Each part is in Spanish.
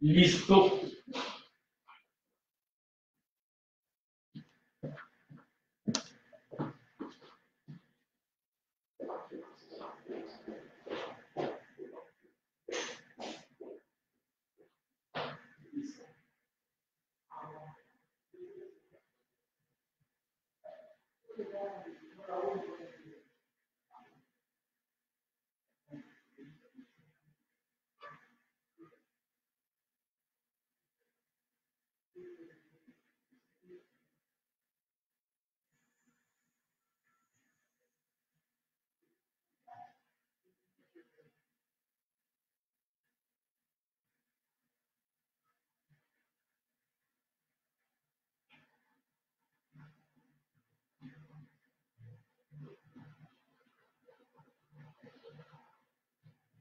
listo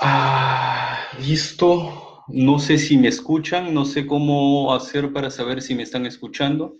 Ah, listo. No sé si me escuchan, no sé cómo hacer para saber si me están escuchando.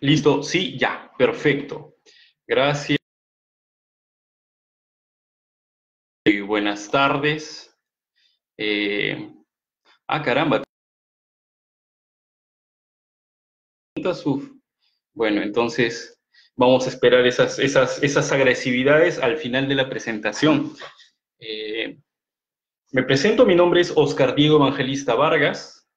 Listo, sí, ya, perfecto. Gracias. Y buenas tardes. Eh, ah, caramba. Bueno, entonces vamos a esperar esas, esas, esas agresividades al final de la presentación. Eh, me presento, mi nombre es Oscar Diego Evangelista Vargas.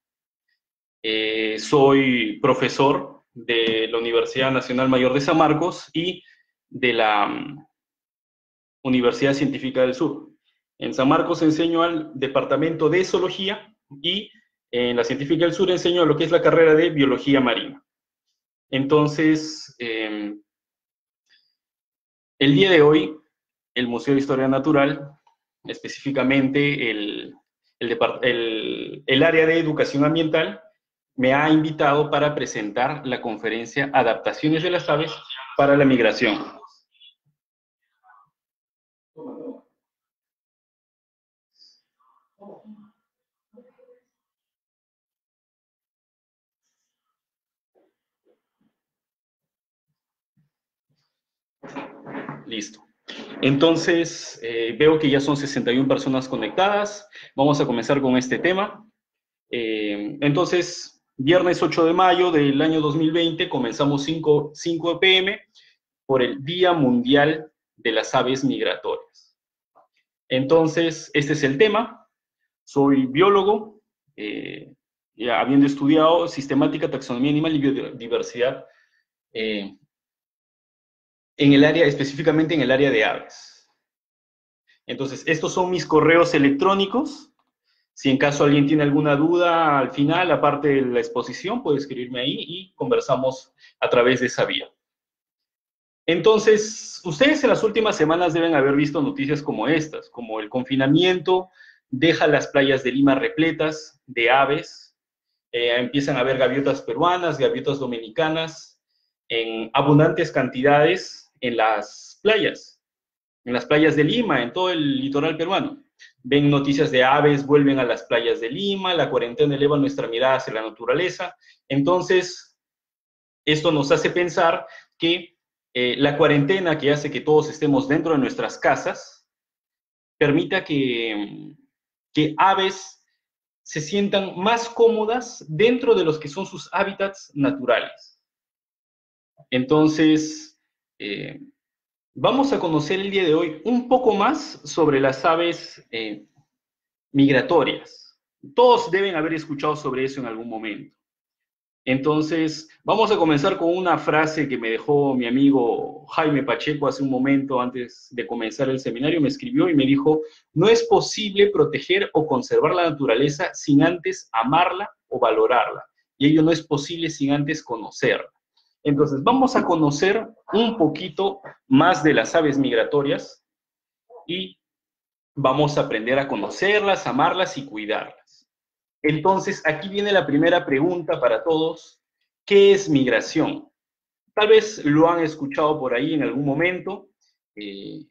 Eh, soy profesor de la Universidad Nacional Mayor de San Marcos y de la mm, Universidad Científica del Sur. En San Marcos enseño al Departamento de Zoología y en la Científica del Sur enseño lo que es la carrera de Biología Marina. Entonces, em, el día de hoy, el Museo de Historia Natural, específicamente el, el área de educación ambiental, me ha invitado para presentar la conferencia Adaptaciones de las aves para la migración. Listo. Entonces, eh, veo que ya son 61 personas conectadas. Vamos a comenzar con este tema. Eh, entonces, viernes 8 de mayo del año 2020, comenzamos 5, 5 pm por el Día Mundial de las Aves Migratorias. Entonces, este es el tema. Soy biólogo, eh, habiendo estudiado sistemática, taxonomía animal y biodiversidad en el área, específicamente en el área de aves. Entonces, estos son mis correos electrónicos. Si en caso alguien tiene alguna duda al final, aparte de la exposición, puede escribirme ahí y conversamos a través de esa vía. Entonces, ustedes en las últimas semanas deben haber visto noticias como estas, como el confinamiento deja las playas de Lima repletas de aves, eh, empiezan a haber gaviotas peruanas, gaviotas dominicanas en abundantes cantidades en las playas, en las playas de Lima, en todo el litoral peruano. Ven noticias de aves, vuelven a las playas de Lima, la cuarentena eleva nuestra mirada hacia la naturaleza. Entonces, esto nos hace pensar que eh, la cuarentena que hace que todos estemos dentro de nuestras casas, permita que, que aves se sientan más cómodas dentro de los que son sus hábitats naturales. Entonces, eh, vamos a conocer el día de hoy un poco más sobre las aves eh, migratorias. Todos deben haber escuchado sobre eso en algún momento. Entonces, vamos a comenzar con una frase que me dejó mi amigo Jaime Pacheco hace un momento antes de comenzar el seminario. Me escribió y me dijo, no es posible proteger o conservar la naturaleza sin antes amarla o valorarla. Y ello no es posible sin antes conocerla. Entonces, vamos a conocer un poquito más de las aves migratorias y vamos a aprender a conocerlas, amarlas y cuidarlas. Entonces, aquí viene la primera pregunta para todos. ¿Qué es migración? Tal vez lo han escuchado por ahí en algún momento. Eh,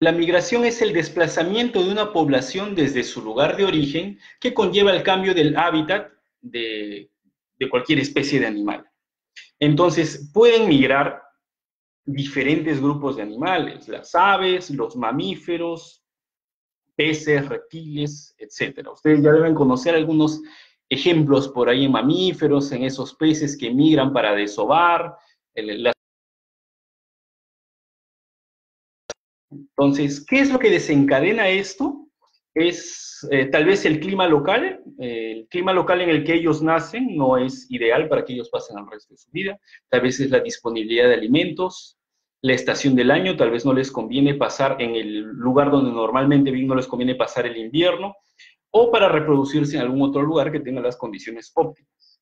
la migración es el desplazamiento de una población desde su lugar de origen que conlleva el cambio del hábitat de cualquier especie de animal. Entonces, pueden migrar diferentes grupos de animales, las aves, los mamíferos, peces, reptiles, etc. Ustedes ya deben conocer algunos ejemplos por ahí en mamíferos, en esos peces que migran para desovar. Entonces, ¿qué es lo que desencadena esto? Es eh, tal vez el clima local, el clima local en el que ellos nacen no es ideal para que ellos pasen el resto de su vida, tal vez es la disponibilidad de alimentos, la estación del año, tal vez no les conviene pasar en el lugar donde normalmente viven, no les conviene pasar el invierno, o para reproducirse en algún otro lugar que tenga las condiciones óptimas.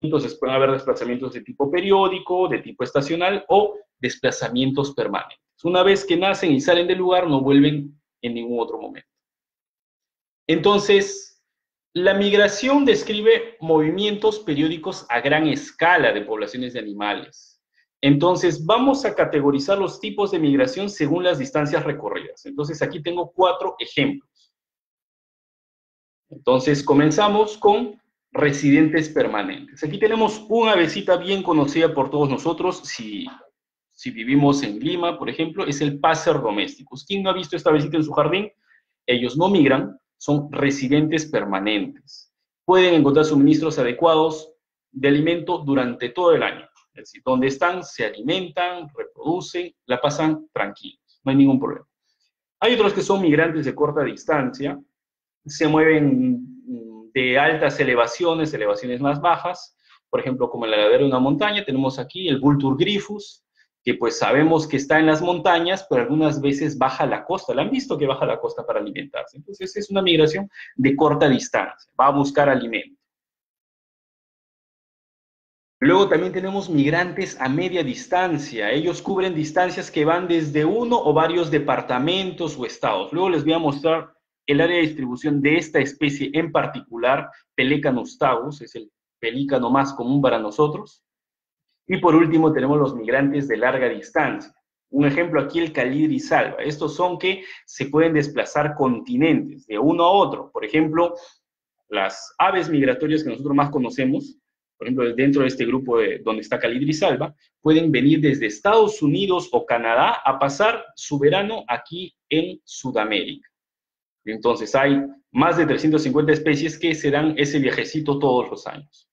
Entonces pueden haber desplazamientos de tipo periódico, de tipo estacional o desplazamientos permanentes. Una vez que nacen y salen del lugar, no vuelven en ningún otro momento. Entonces, la migración describe movimientos periódicos a gran escala de poblaciones de animales. Entonces, vamos a categorizar los tipos de migración según las distancias recorridas. Entonces, aquí tengo cuatro ejemplos. Entonces, comenzamos con residentes permanentes. Aquí tenemos una avecita bien conocida por todos nosotros, si, si vivimos en Lima, por ejemplo, es el pácer doméstico. ¿Quién no ha visto esta avecita en su jardín? Ellos no migran, son residentes permanentes. Pueden encontrar suministros adecuados de alimento durante todo el año. Es decir, donde están, se alimentan, reproducen, la pasan tranquilos, no hay ningún problema. Hay otros que son migrantes de corta distancia, se mueven de altas elevaciones, elevaciones más bajas, por ejemplo, como en la ladera de una montaña, tenemos aquí el Vultur grifus, que pues sabemos que está en las montañas, pero algunas veces baja la costa. ¿La han visto que baja la costa para alimentarse? Entonces es una migración de corta distancia, va a buscar alimento. Luego también tenemos migrantes a media distancia. Ellos cubren distancias que van desde uno o varios departamentos o estados. Luego les voy a mostrar el área de distribución de esta especie en particular, Pelecanus tagus, es el pelícano más común para nosotros. Y por último tenemos los migrantes de larga distancia. Un ejemplo aquí el calidri salva. Estos son que se pueden desplazar continentes de uno a otro. Por ejemplo, las aves migratorias que nosotros más conocemos, por ejemplo, dentro de este grupo de, donde está Calidri Salva, pueden venir desde Estados Unidos o Canadá a pasar su verano aquí en Sudamérica. Entonces hay más de 350 especies que se dan ese viajecito todos los años.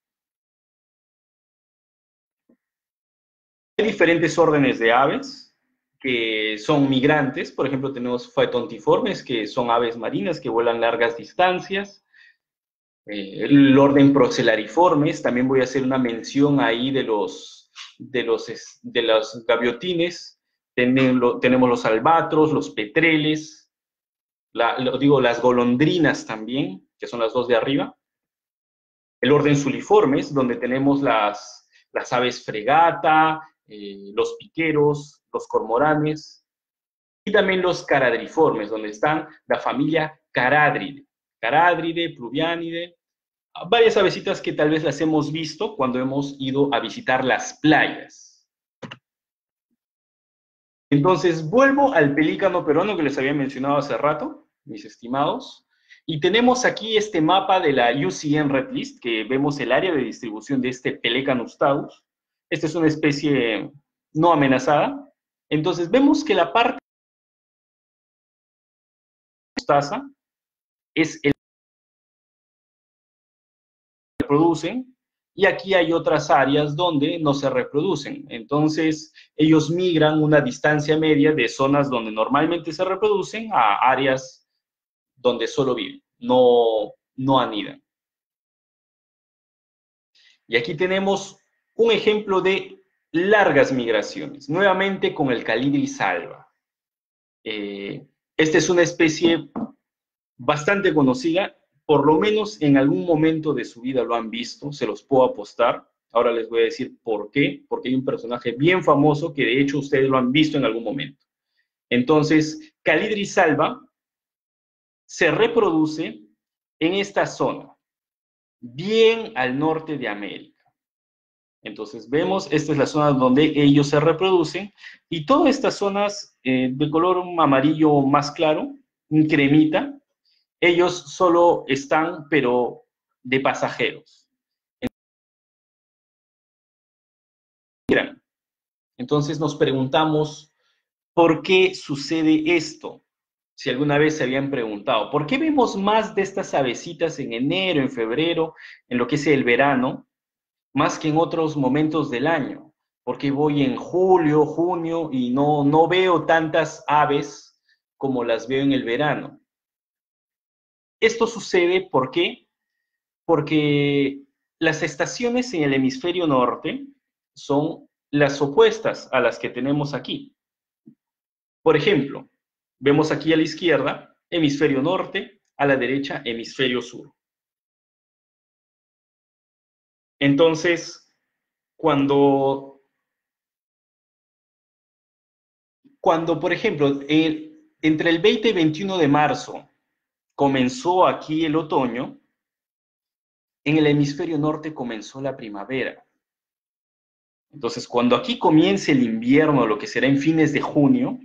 Hay diferentes órdenes de aves que son migrantes. Por ejemplo, tenemos faetontiformes, que son aves marinas que vuelan largas distancias. Eh, el orden procelariformes, también voy a hacer una mención ahí de los, de los, de los gaviotines, tenemos, los albatros, los petreles, digo, las golondrinas también, que son las dos de arriba, el orden suliformes, donde tenemos las, las aves fregata, eh, los piqueros, los cormoranes, y también los caradriformes, donde están la familia Caradride, Caradride, Pluvianide, varias avecitas que tal vez las hemos visto cuando hemos ido a visitar las playas. Entonces, vuelvo al pelícano peruano que les había mencionado hace rato, mis estimados, y tenemos aquí este mapa de la UCN Red List, que vemos el área de distribución de este Pelecanus taus. Esta es una especie no amenazada. Entonces, vemos que la parte es el reproducen y aquí hay otras áreas donde no se reproducen. Entonces, ellos migran una distancia media de zonas donde normalmente se reproducen a áreas donde solo viven, no, no anidan. Y aquí tenemos un ejemplo de largas migraciones, nuevamente con el calidri salva. Eh, esta es una especie bastante conocida por lo menos en algún momento de su vida lo han visto, se los puedo apostar. Ahora les voy a decir por qué, porque hay un personaje bien famoso que de hecho ustedes lo han visto en algún momento. Entonces, Calidri salva se reproduce en esta zona, bien al norte de América. Entonces vemos, esta es la zona donde ellos se reproducen y todas estas zonas eh, de color amarillo más claro, cremita, ellos solo están, pero de pasajeros. Entonces nos preguntamos, ¿por qué sucede esto? Si alguna vez se habían preguntado, ¿por qué vemos más de estas avecitas en enero, en febrero, en lo que es el verano, más que en otros momentos del año? ¿Por qué voy en julio, junio y no, no veo tantas aves como las veo en el verano? Esto sucede. Porque las estaciones en el hemisferio norte son las opuestas a las que tenemos aquí. Por ejemplo, vemos aquí a la izquierda hemisferio norte, a la derecha hemisferio sur. Entonces, cuando, cuando por ejemplo, entre el 20 y 21 de marzo comenzó aquí el otoño, en el hemisferio norte comenzó la primavera. Entonces, cuando aquí comience el invierno, lo que será en fines de junio,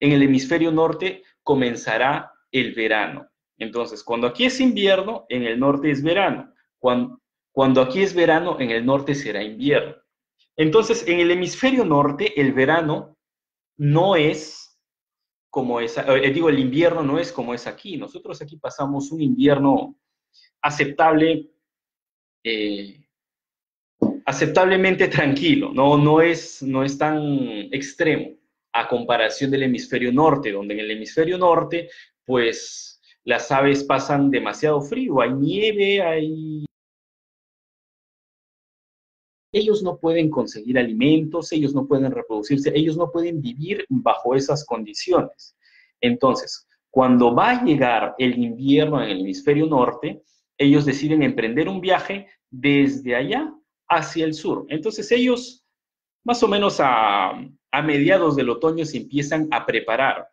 en el hemisferio norte comenzará el verano. Entonces, cuando aquí es invierno, en el norte es verano. Cuando, cuando aquí es verano, en el norte será invierno. Entonces, en el hemisferio norte, el verano no es como es, eh, digo, el invierno no es como es aquí. Nosotros aquí pasamos un invierno aceptable, eh, aceptablemente tranquilo, no, no, es, no es tan extremo a comparación del hemisferio norte, donde en el hemisferio norte, pues las aves pasan demasiado frío, hay nieve, hay ellos no pueden conseguir alimentos, ellos no pueden reproducirse, ellos no pueden vivir bajo esas condiciones. Entonces, cuando va a llegar el invierno en el hemisferio norte, ellos deciden emprender un viaje desde allá hacia el sur. Entonces ellos, más o menos a, mediados del otoño, se empiezan a preparar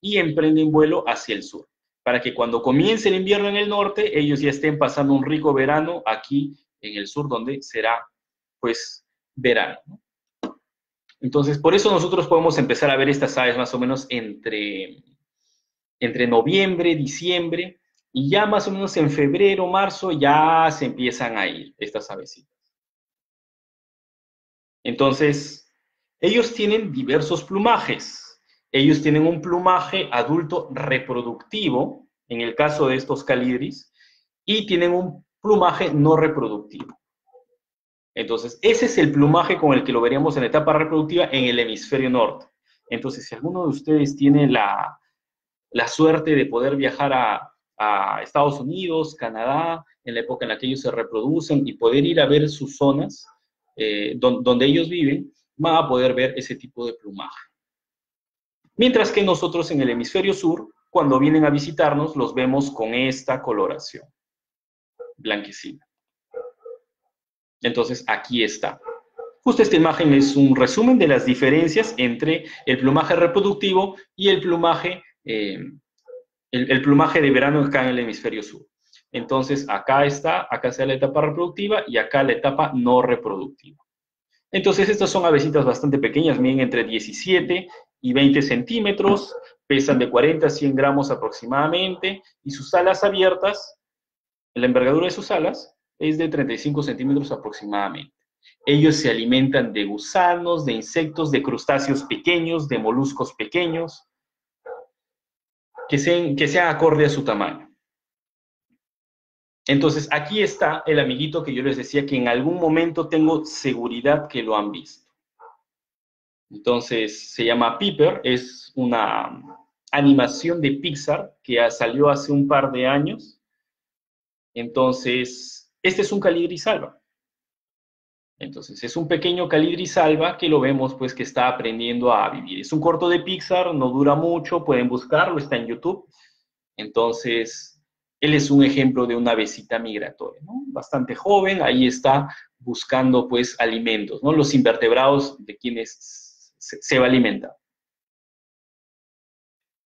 y emprenden vuelo hacia el sur, para que cuando comience el invierno en el norte, ellos ya estén pasando un rico verano aquí en el sur, donde será pues verano. Entonces, por eso nosotros podemos empezar a ver estas aves más o menos entre, entre noviembre, diciembre, y ya más o menos en febrero, marzo, ya se empiezan a ir estas avecitas. Entonces, ellos tienen diversos plumajes. Ellos tienen un plumaje adulto reproductivo, en el caso de estos calidris, y tienen un plumaje no reproductivo. Entonces, ese es el plumaje con el que lo veríamos en etapa reproductiva en el hemisferio norte. Entonces, si alguno de ustedes tiene la, suerte de poder viajar a, Estados Unidos, Canadá, en la época en la que ellos se reproducen y poder ir a ver sus zonas eh, donde ellos viven, va a poder ver ese tipo de plumaje. Mientras que nosotros en el hemisferio sur, cuando vienen a visitarnos, los vemos con esta coloración, blanquecina. Entonces, aquí está. Justo esta imagen es un resumen de las diferencias entre el plumaje reproductivo y el plumaje, eh, el, plumaje de verano acá en el hemisferio sur. Entonces, acá está, acá está la etapa reproductiva y acá la etapa no reproductiva. Entonces, estas son avesitas bastante pequeñas, miden entre 17 y 20 centímetros, pesan de 40 a 100 gramos aproximadamente, y sus alas abiertas, la envergadura de sus alas, es de 35 centímetros aproximadamente. Ellos se alimentan de gusanos, de insectos, de crustáceos pequeños, de moluscos pequeños, que sean, que acorde a su tamaño. Entonces, aquí está el amiguito que yo les decía que en algún momento tengo seguridad que lo han visto. Entonces, se llama Piper, es una animación de Pixar que salió hace un par de años. Entonces, este es un calidrisalva. Entonces, es un pequeño calidrisalva que lo vemos pues que está aprendiendo a vivir. Es un corto de Pixar, no dura mucho, pueden buscarlo, está en YouTube. Entonces, él es un ejemplo de una besita migratoria, ¿no? Bastante joven, ahí está buscando pues alimentos, ¿no? Los invertebrados de quienes se va a alimentar.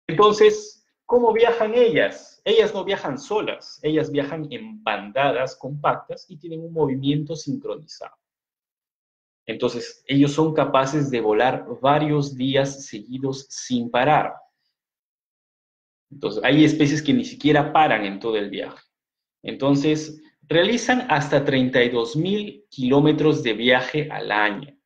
Entonces, ¿cómo viajan ellas? Ellas no viajan solas, ellas viajan en bandadas compactas y tienen un movimiento sincronizado. Entonces, ellos son capaces de volar varios días seguidos sin parar. Entonces, hay especies que ni siquiera paran en todo el viaje. Entonces, realizan hasta 32 mil kilómetros de viaje al año.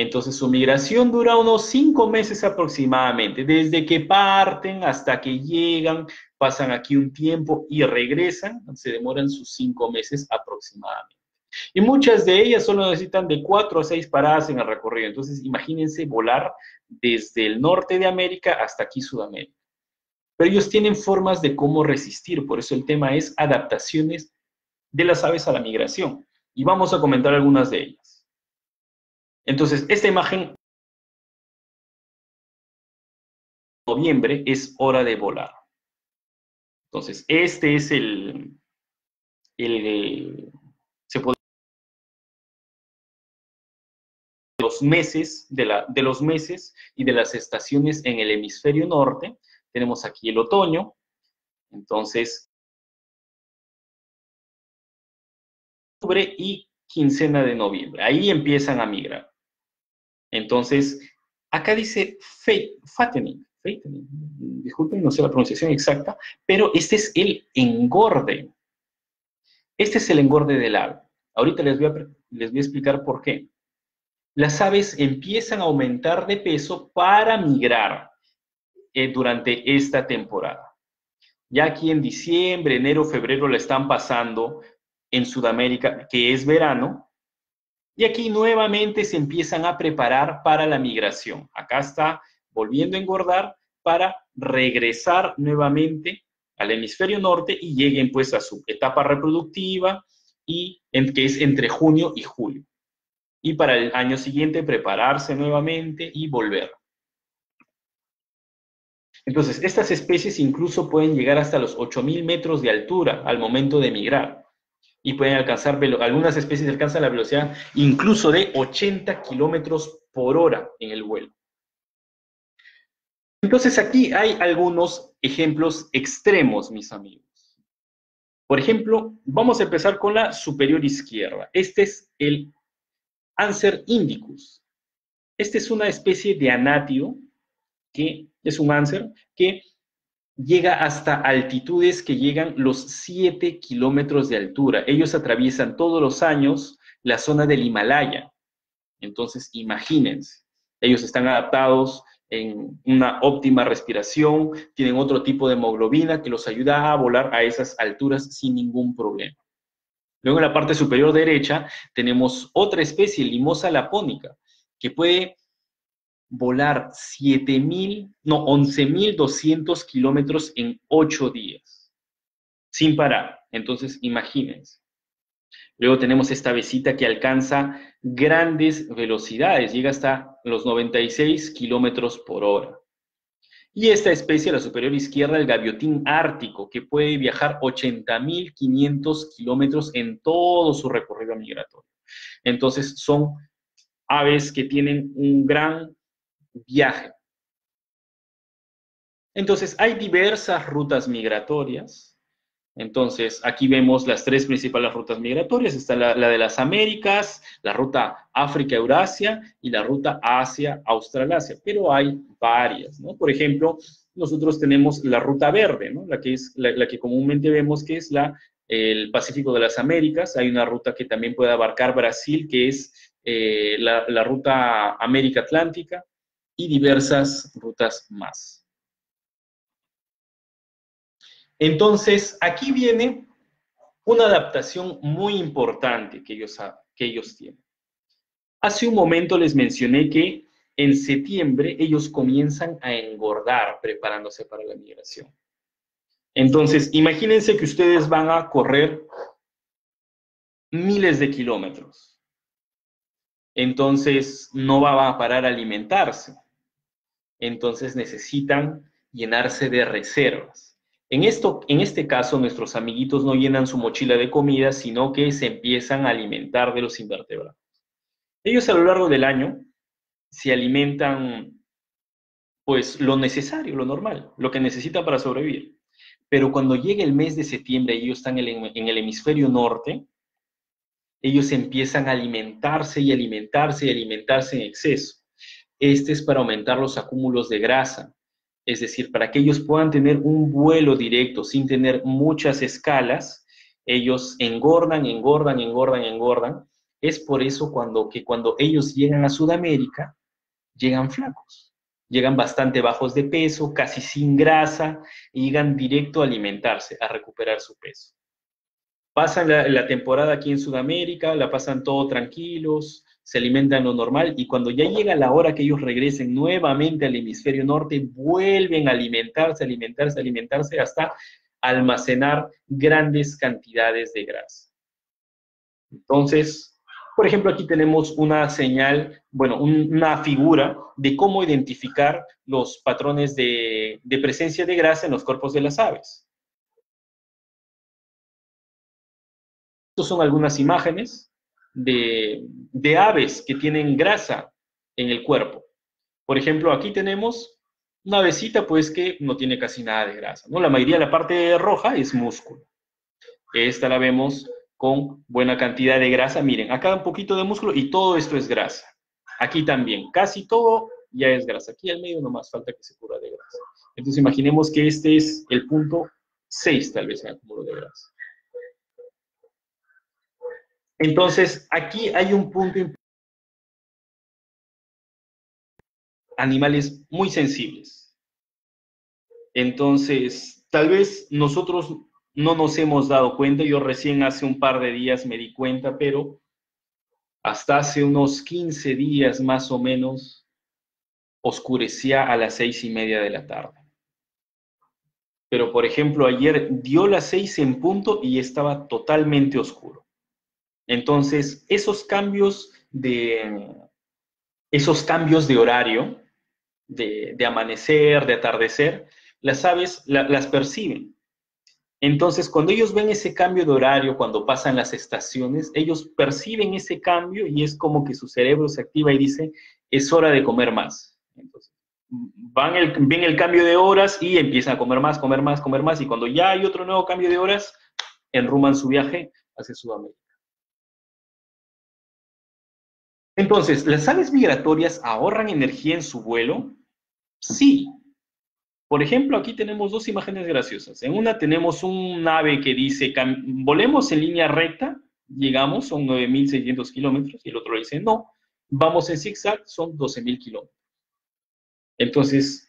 Entonces su migración dura unos cinco meses aproximadamente, desde que parten hasta que llegan, pasan aquí un tiempo y regresan, se demoran sus cinco meses aproximadamente. Y muchas de ellas solo necesitan de cuatro a seis paradas en el recorrido. Entonces imagínense volar desde el norte de América hasta aquí Sudamérica. Pero ellos tienen formas de cómo resistir, por eso el tema es adaptaciones de las aves a la migración. Y vamos a comentar algunas de ellas. Entonces, esta imagen, noviembre, es hora de volar. Entonces, este es el, el se puede los meses, de, de los meses y de las estaciones en el hemisferio norte. Tenemos aquí el otoño. Entonces, y quincena de noviembre. Ahí empiezan a migrar. Entonces, acá dice fattening, disculpen, no sé la pronunciación exacta, pero este es el engorde. Este es el engorde del ave. Ahorita les voy a, les voy a explicar por qué. Las aves empiezan a aumentar de peso para migrar eh, durante esta temporada. Ya aquí en diciembre, enero, febrero la están pasando en Sudamérica, que es verano, y aquí nuevamente se empiezan a preparar para la migración. Acá está volviendo a engordar para regresar nuevamente al hemisferio norte y lleguen pues a su etapa reproductiva y en, que es entre junio y julio. Y para el año siguiente prepararse nuevamente y volver. Entonces, estas especies incluso pueden llegar hasta los 8.000 metros de altura al momento de migrar. Y pueden alcanzar, algunas especies alcanzan la velocidad incluso de 80 kilómetros por hora en el vuelo. Entonces aquí hay algunos ejemplos extremos, mis amigos. Por ejemplo, vamos a empezar con la superior izquierda. Este es el Anser indicus. Este es una especie de anatio, que es un Anser, que llega hasta altitudes que llegan los 7 kilómetros de altura. Ellos atraviesan todos los años la zona del Himalaya. Entonces, imagínense, ellos están adaptados en una óptima respiración, tienen otro tipo de hemoglobina que los ayuda a volar a esas alturas sin ningún problema. Luego en la parte superior derecha tenemos otra especie, limosa lapónica, que puede volar 7.000, no, 11.200 kilómetros en 8 días, sin parar. Entonces, imagínense. Luego tenemos esta besita que alcanza grandes velocidades, llega hasta los 96 kilómetros por hora. Y esta especie, la superior izquierda, el gaviotín ártico, que puede viajar 80.500 kilómetros en todo su recorrido migratorio. Entonces, son aves que tienen un gran viaje. Entonces, hay diversas rutas migratorias entonces, aquí vemos las tres principales rutas migratorias. Está la, de las Américas, la ruta África-Eurasia y la ruta Asia-Australasia. Pero hay varias. Por ejemplo, nosotros tenemos la ruta verde. La que, es, la, que comúnmente vemos que es la, el Pacífico de las Américas. Hay una ruta que también puede abarcar Brasil, que es eh, la ruta América Atlántica y diversas rutas más. Entonces, aquí viene una adaptación muy importante que ellos, que ellos tienen. Hace un momento les mencioné que en septiembre ellos comienzan a engordar preparándose para la migración. Entonces, imagínense que ustedes van a correr miles de kilómetros. Entonces, no va a parar a alimentarse. Entonces, necesitan llenarse de reservas. En, esto, en este caso, nuestros amiguitos no llenan su mochila de comida, sino que se empiezan a alimentar de los invertebrados. Ellos a lo largo del año se alimentan pues lo necesario, lo normal, lo que necesitan para sobrevivir. Pero cuando llega el mes de septiembre y ellos están en el hemisferio norte, ellos empiezan a alimentarse y alimentarse y alimentarse en exceso. Este es para aumentar los acúmulos de grasa, es decir, para que ellos puedan tener un vuelo directo sin tener muchas escalas, ellos engordan, engordan, engordan, engordan. Es por eso cuando, que cuando ellos llegan a Sudamérica, llegan flacos, llegan bastante bajos de peso, casi sin grasa, y llegan directo a alimentarse, a recuperar su peso. Pasan la, la temporada aquí en Sudamérica, la pasan todo tranquilos, se alimentan lo normal y cuando ya llega la hora que ellos regresen nuevamente al hemisferio norte, vuelven a alimentarse, alimentarse, alimentarse hasta almacenar grandes cantidades de grasa. Entonces, por ejemplo, aquí tenemos una señal, bueno, una figura de cómo identificar los patrones de, de presencia de grasa en los cuerpos de las aves. Estas son algunas imágenes de, aves que tienen grasa en el cuerpo. Por ejemplo, aquí tenemos una avecita pues que no tiene casi nada de grasa, ¿no? La mayoría la parte roja es músculo. Esta la vemos con buena cantidad de grasa. Miren, acá un poquito de músculo y todo esto es grasa. Aquí también, casi todo ya es grasa. Aquí al medio nomás falta que se cura de grasa. Entonces imaginemos que este es el punto 6 tal vez en acúmulo de grasa. Entonces, aquí hay un punto importante. Animales muy sensibles. Entonces, tal vez nosotros no nos hemos dado cuenta, yo recién hace un par de días me di cuenta, pero hasta hace unos 15 días más o menos oscurecía a las seis y media de la tarde. Pero, por ejemplo, ayer dio las seis en punto y estaba totalmente oscuro. Entonces, esos cambios de, esos cambios de horario, de, amanecer, de atardecer, las aves las perciben. Entonces, cuando ellos ven ese cambio de horario, cuando pasan las estaciones, ellos perciben ese cambio y es como que su cerebro se activa y dice, es hora de comer más. Van el, ven el cambio de horas y empiezan a comer más, comer más, comer más, y cuando ya hay otro nuevo cambio de horas, enruman su viaje hacia Sudamérica. Entonces, ¿las aves migratorias ahorran energía en su vuelo? Sí, por ejemplo, aquí tenemos dos imágenes graciosas. En una tenemos un ave que dice, volemos en línea recta, llegamos, son 9.600 kilómetros, y el otro dice, no, vamos en zigzag, son 12.000 kilómetros. Entonces,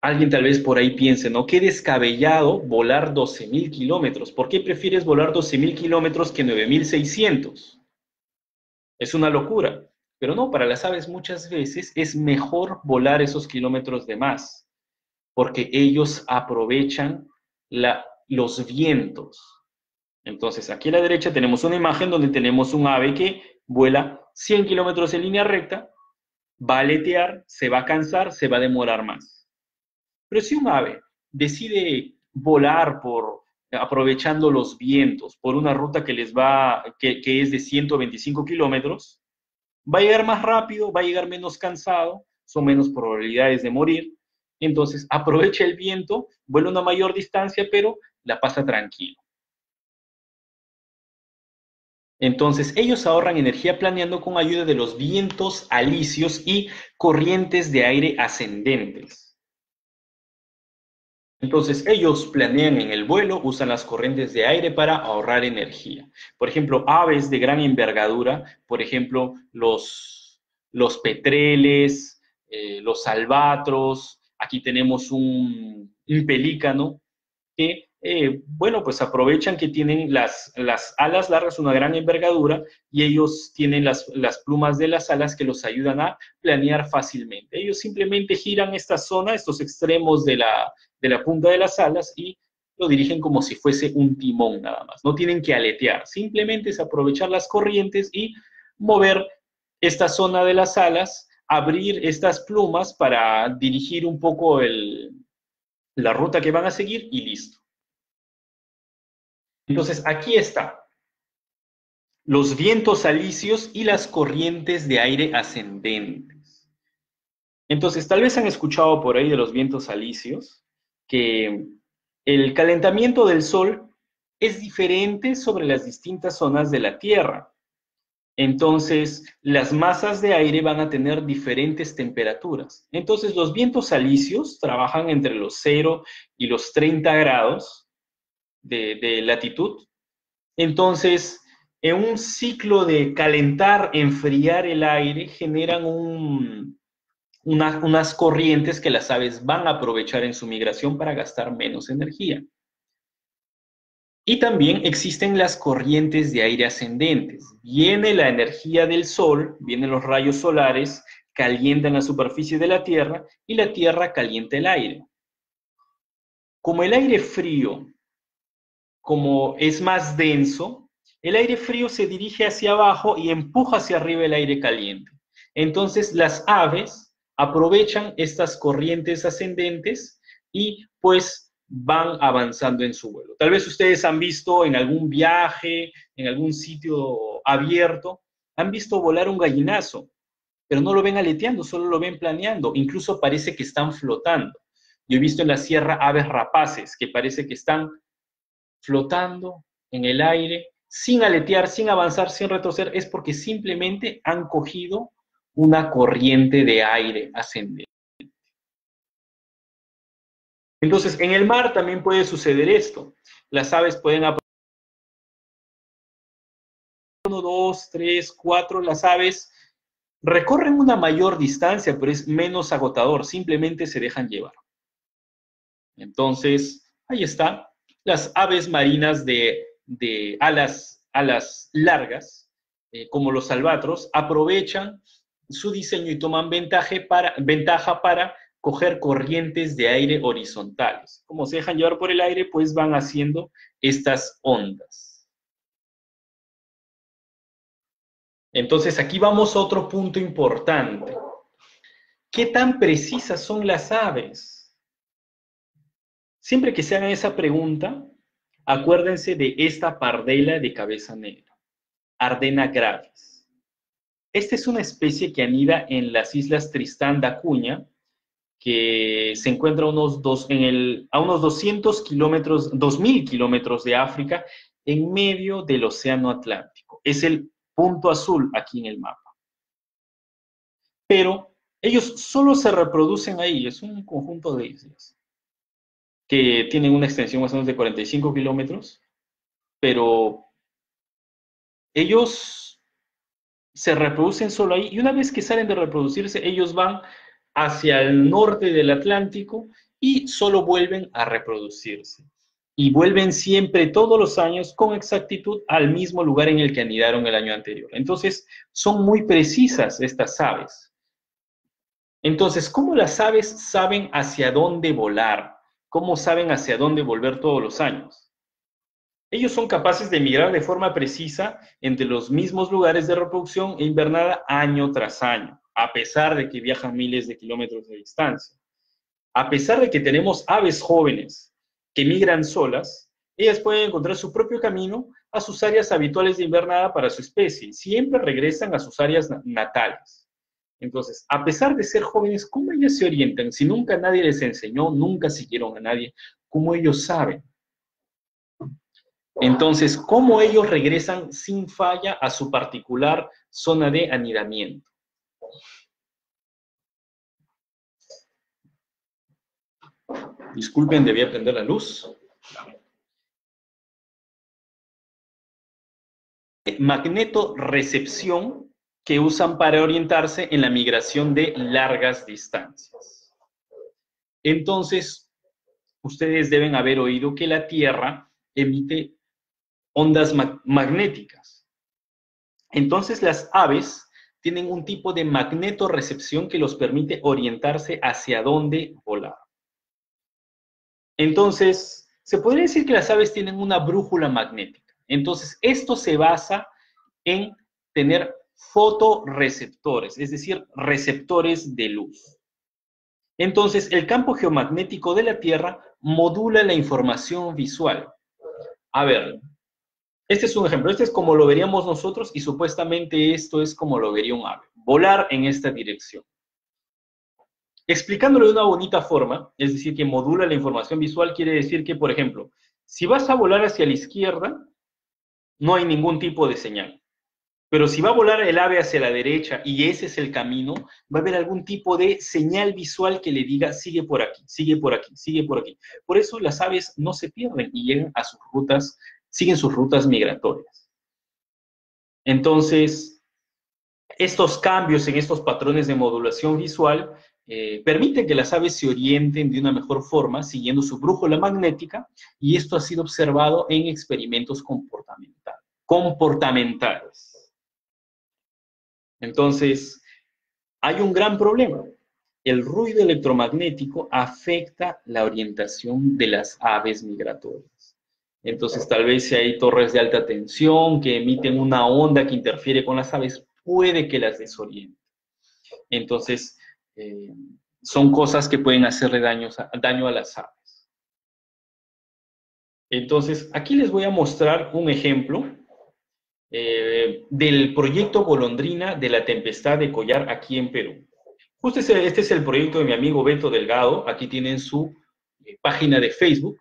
alguien tal vez por ahí piense, ¿no? Qué descabellado volar 12.000 kilómetros. ¿Por qué prefieres volar 12.000 kilómetros que 9.600? Es una locura. Pero no, para las aves muchas veces es mejor volar esos kilómetros de más porque ellos aprovechan los vientos. Entonces, aquí a la derecha tenemos una imagen donde tenemos un ave que vuela 100 kilómetros en línea recta, va a aletear, se va a cansar, se va a demorar más. Pero si un ave decide volar por aprovechando los vientos por una ruta que les va, que, es de 125 kilómetros, va a llegar más rápido, va a llegar menos cansado, son menos probabilidades de morir, entonces aprovecha el viento, vuela una mayor distancia, pero la pasa tranquilo. Entonces, ellos ahorran energía planeando con ayuda de los vientos alisios y corrientes de aire ascendentes. Entonces, ellos planean en el vuelo, usan las corrientes de aire para ahorrar energía. Por ejemplo, aves de gran envergadura, por ejemplo, los, los petreles, eh, los albatros, Aquí tenemos un, pelícano que, eh, bueno, pues aprovechan que tienen las, las, alas largas, una gran envergadura, y ellos tienen las, las plumas de las alas que los ayudan a planear fácilmente. Ellos simplemente giran esta zona, estos extremos de la, de la punta de las alas y lo dirigen como si fuese un timón nada más. No tienen que aletear, simplemente es aprovechar las corrientes y mover esta zona de las alas abrir estas plumas para dirigir un poco la ruta que van a seguir y listo. Entonces, aquí está. Los vientos alisios y las corrientes de aire ascendentes. Entonces, tal vez han escuchado por ahí de los vientos alisios que el calentamiento del Sol es diferente sobre las distintas zonas de la Tierra. Entonces, las masas de aire van a tener diferentes temperaturas. Entonces, los vientos alisios trabajan entre los 0 y los 30 grados de, latitud. Entonces, en un ciclo de calentar, enfriar el aire, generan unas corrientes que las aves van a aprovechar en su migración para gastar menos energía. Y también existen las corrientes de aire ascendentes. Viene la energía del Sol, vienen los rayos solares, calientan la superficie de la Tierra y la Tierra calienta el aire. Como el aire frío, como es más denso, el aire frío se dirige hacia abajo y empuja hacia arriba el aire caliente. Entonces las aves aprovechan estas corrientes ascendentes y pues van avanzando en su vuelo. Tal vez ustedes han visto en algún viaje, en algún sitio abierto, han visto volar un gallinazo, pero no lo ven aleteando, solo lo ven planeando. Incluso parece que están flotando. Yo he visto en la sierra aves rapaces que parece que están flotando en el aire, sin aletear, sin avanzar, sin retroceder, es porque simplemente han cogido una corriente de aire ascendente. Entonces, en el mar también puede suceder esto. Las aves pueden uno, dos, tres, cuatro, las aves recorren una mayor distancia, pero es menos agotador, simplemente se dejan llevar. Entonces, ahí está, las aves marinas de, alas, alas largas, eh, como los albatros, aprovechan su diseño y toman ventaja para, ventaja para coger corrientes de aire horizontales. Como se dejan llevar por el aire, pues van haciendo estas ondas. Entonces aquí vamos a otro punto importante. ¿Qué tan precisas son las aves? Siempre que se hagan esa pregunta, acuérdense de esta pardela de cabeza negra, Ardena gravis. Esta es una especie que anida en las islas Tristán da Cunha, que se encuentra a unos, dos, en el, a unos 200 kilómetros, 2.000 kilómetros de África, en medio del Océano Atlántico. Es el punto azul aquí en el mapa. Pero ellos solo se reproducen ahí, es un conjunto de islas que tienen una extensión más o menos de 45 kilómetros, pero ellos se reproducen solo ahí y una vez que salen de reproducirse, ellos van hacia el norte del Atlántico y solo vuelven a reproducirse. Y vuelven siempre, todos los años, con exactitud al mismo lugar en el que anidaron el año anterior. Entonces, son muy precisas estas aves. Entonces, ¿cómo las aves saben hacia dónde volar? ¿Cómo saben hacia dónde volver todos los años? Ellos son capaces de migrar de forma precisa entre los mismos lugares de reproducción e invernada año tras año a pesar de que viajan miles de kilómetros de distancia. A pesar de que tenemos aves jóvenes que migran solas, ellas pueden encontrar su propio camino a sus áreas habituales de invernada para su especie. Siempre regresan a sus áreas natales. Entonces, a pesar de ser jóvenes, ¿cómo ellas se orientan? Si nunca nadie les enseñó, nunca siguieron a nadie, ¿cómo ellos saben? Entonces, ¿cómo ellos regresan sin falla a su particular zona de anidamiento? Disculpen, debía prender la luz. Magneto-recepción que usan para orientarse en la migración de largas distancias. Entonces, ustedes deben haber oído que la Tierra emite ondas magnéticas. Entonces, las aves tienen un tipo de magneto-recepción que los permite orientarse hacia dónde volar. Entonces, se podría decir que las aves tienen una brújula magnética. Entonces, esto se basa en tener fotoreceptores, es decir, receptores de luz. Entonces, el campo geomagnético de la Tierra modula la información visual. A ver, este es un ejemplo, este es como lo veríamos nosotros y supuestamente esto es como lo vería un ave, volar en esta dirección. Explicándolo de una bonita forma, es decir, que modula la información visual, quiere decir que, por ejemplo, si vas a volar hacia la izquierda, no hay ningún tipo de señal. Pero si va a volar el ave hacia la derecha y ese es el camino, va a haber algún tipo de señal visual que le diga, sigue por aquí, sigue por aquí, sigue por aquí. Por eso las aves no se pierden y llegan a sus rutas, siguen sus rutas migratorias. Entonces, estos cambios en estos patrones de modulación visual eh, permite que las aves se orienten de una mejor forma siguiendo su brújula magnética y esto ha sido observado en experimentos comportamentales. Entonces, hay un gran problema. El ruido electromagnético afecta la orientación de las aves migratorias. Entonces, tal vez si hay torres de alta tensión que emiten una onda que interfiere con las aves, puede que las desoriente. Entonces, eh, son cosas que pueden hacerle daño a las aves. Entonces, aquí les voy a mostrar un ejemplo eh, del proyecto Golondrina de la Tempestad de Collar aquí en Perú. Justo este, este es el proyecto de mi amigo Beto Delgado. Aquí tienen su eh, página de Facebook.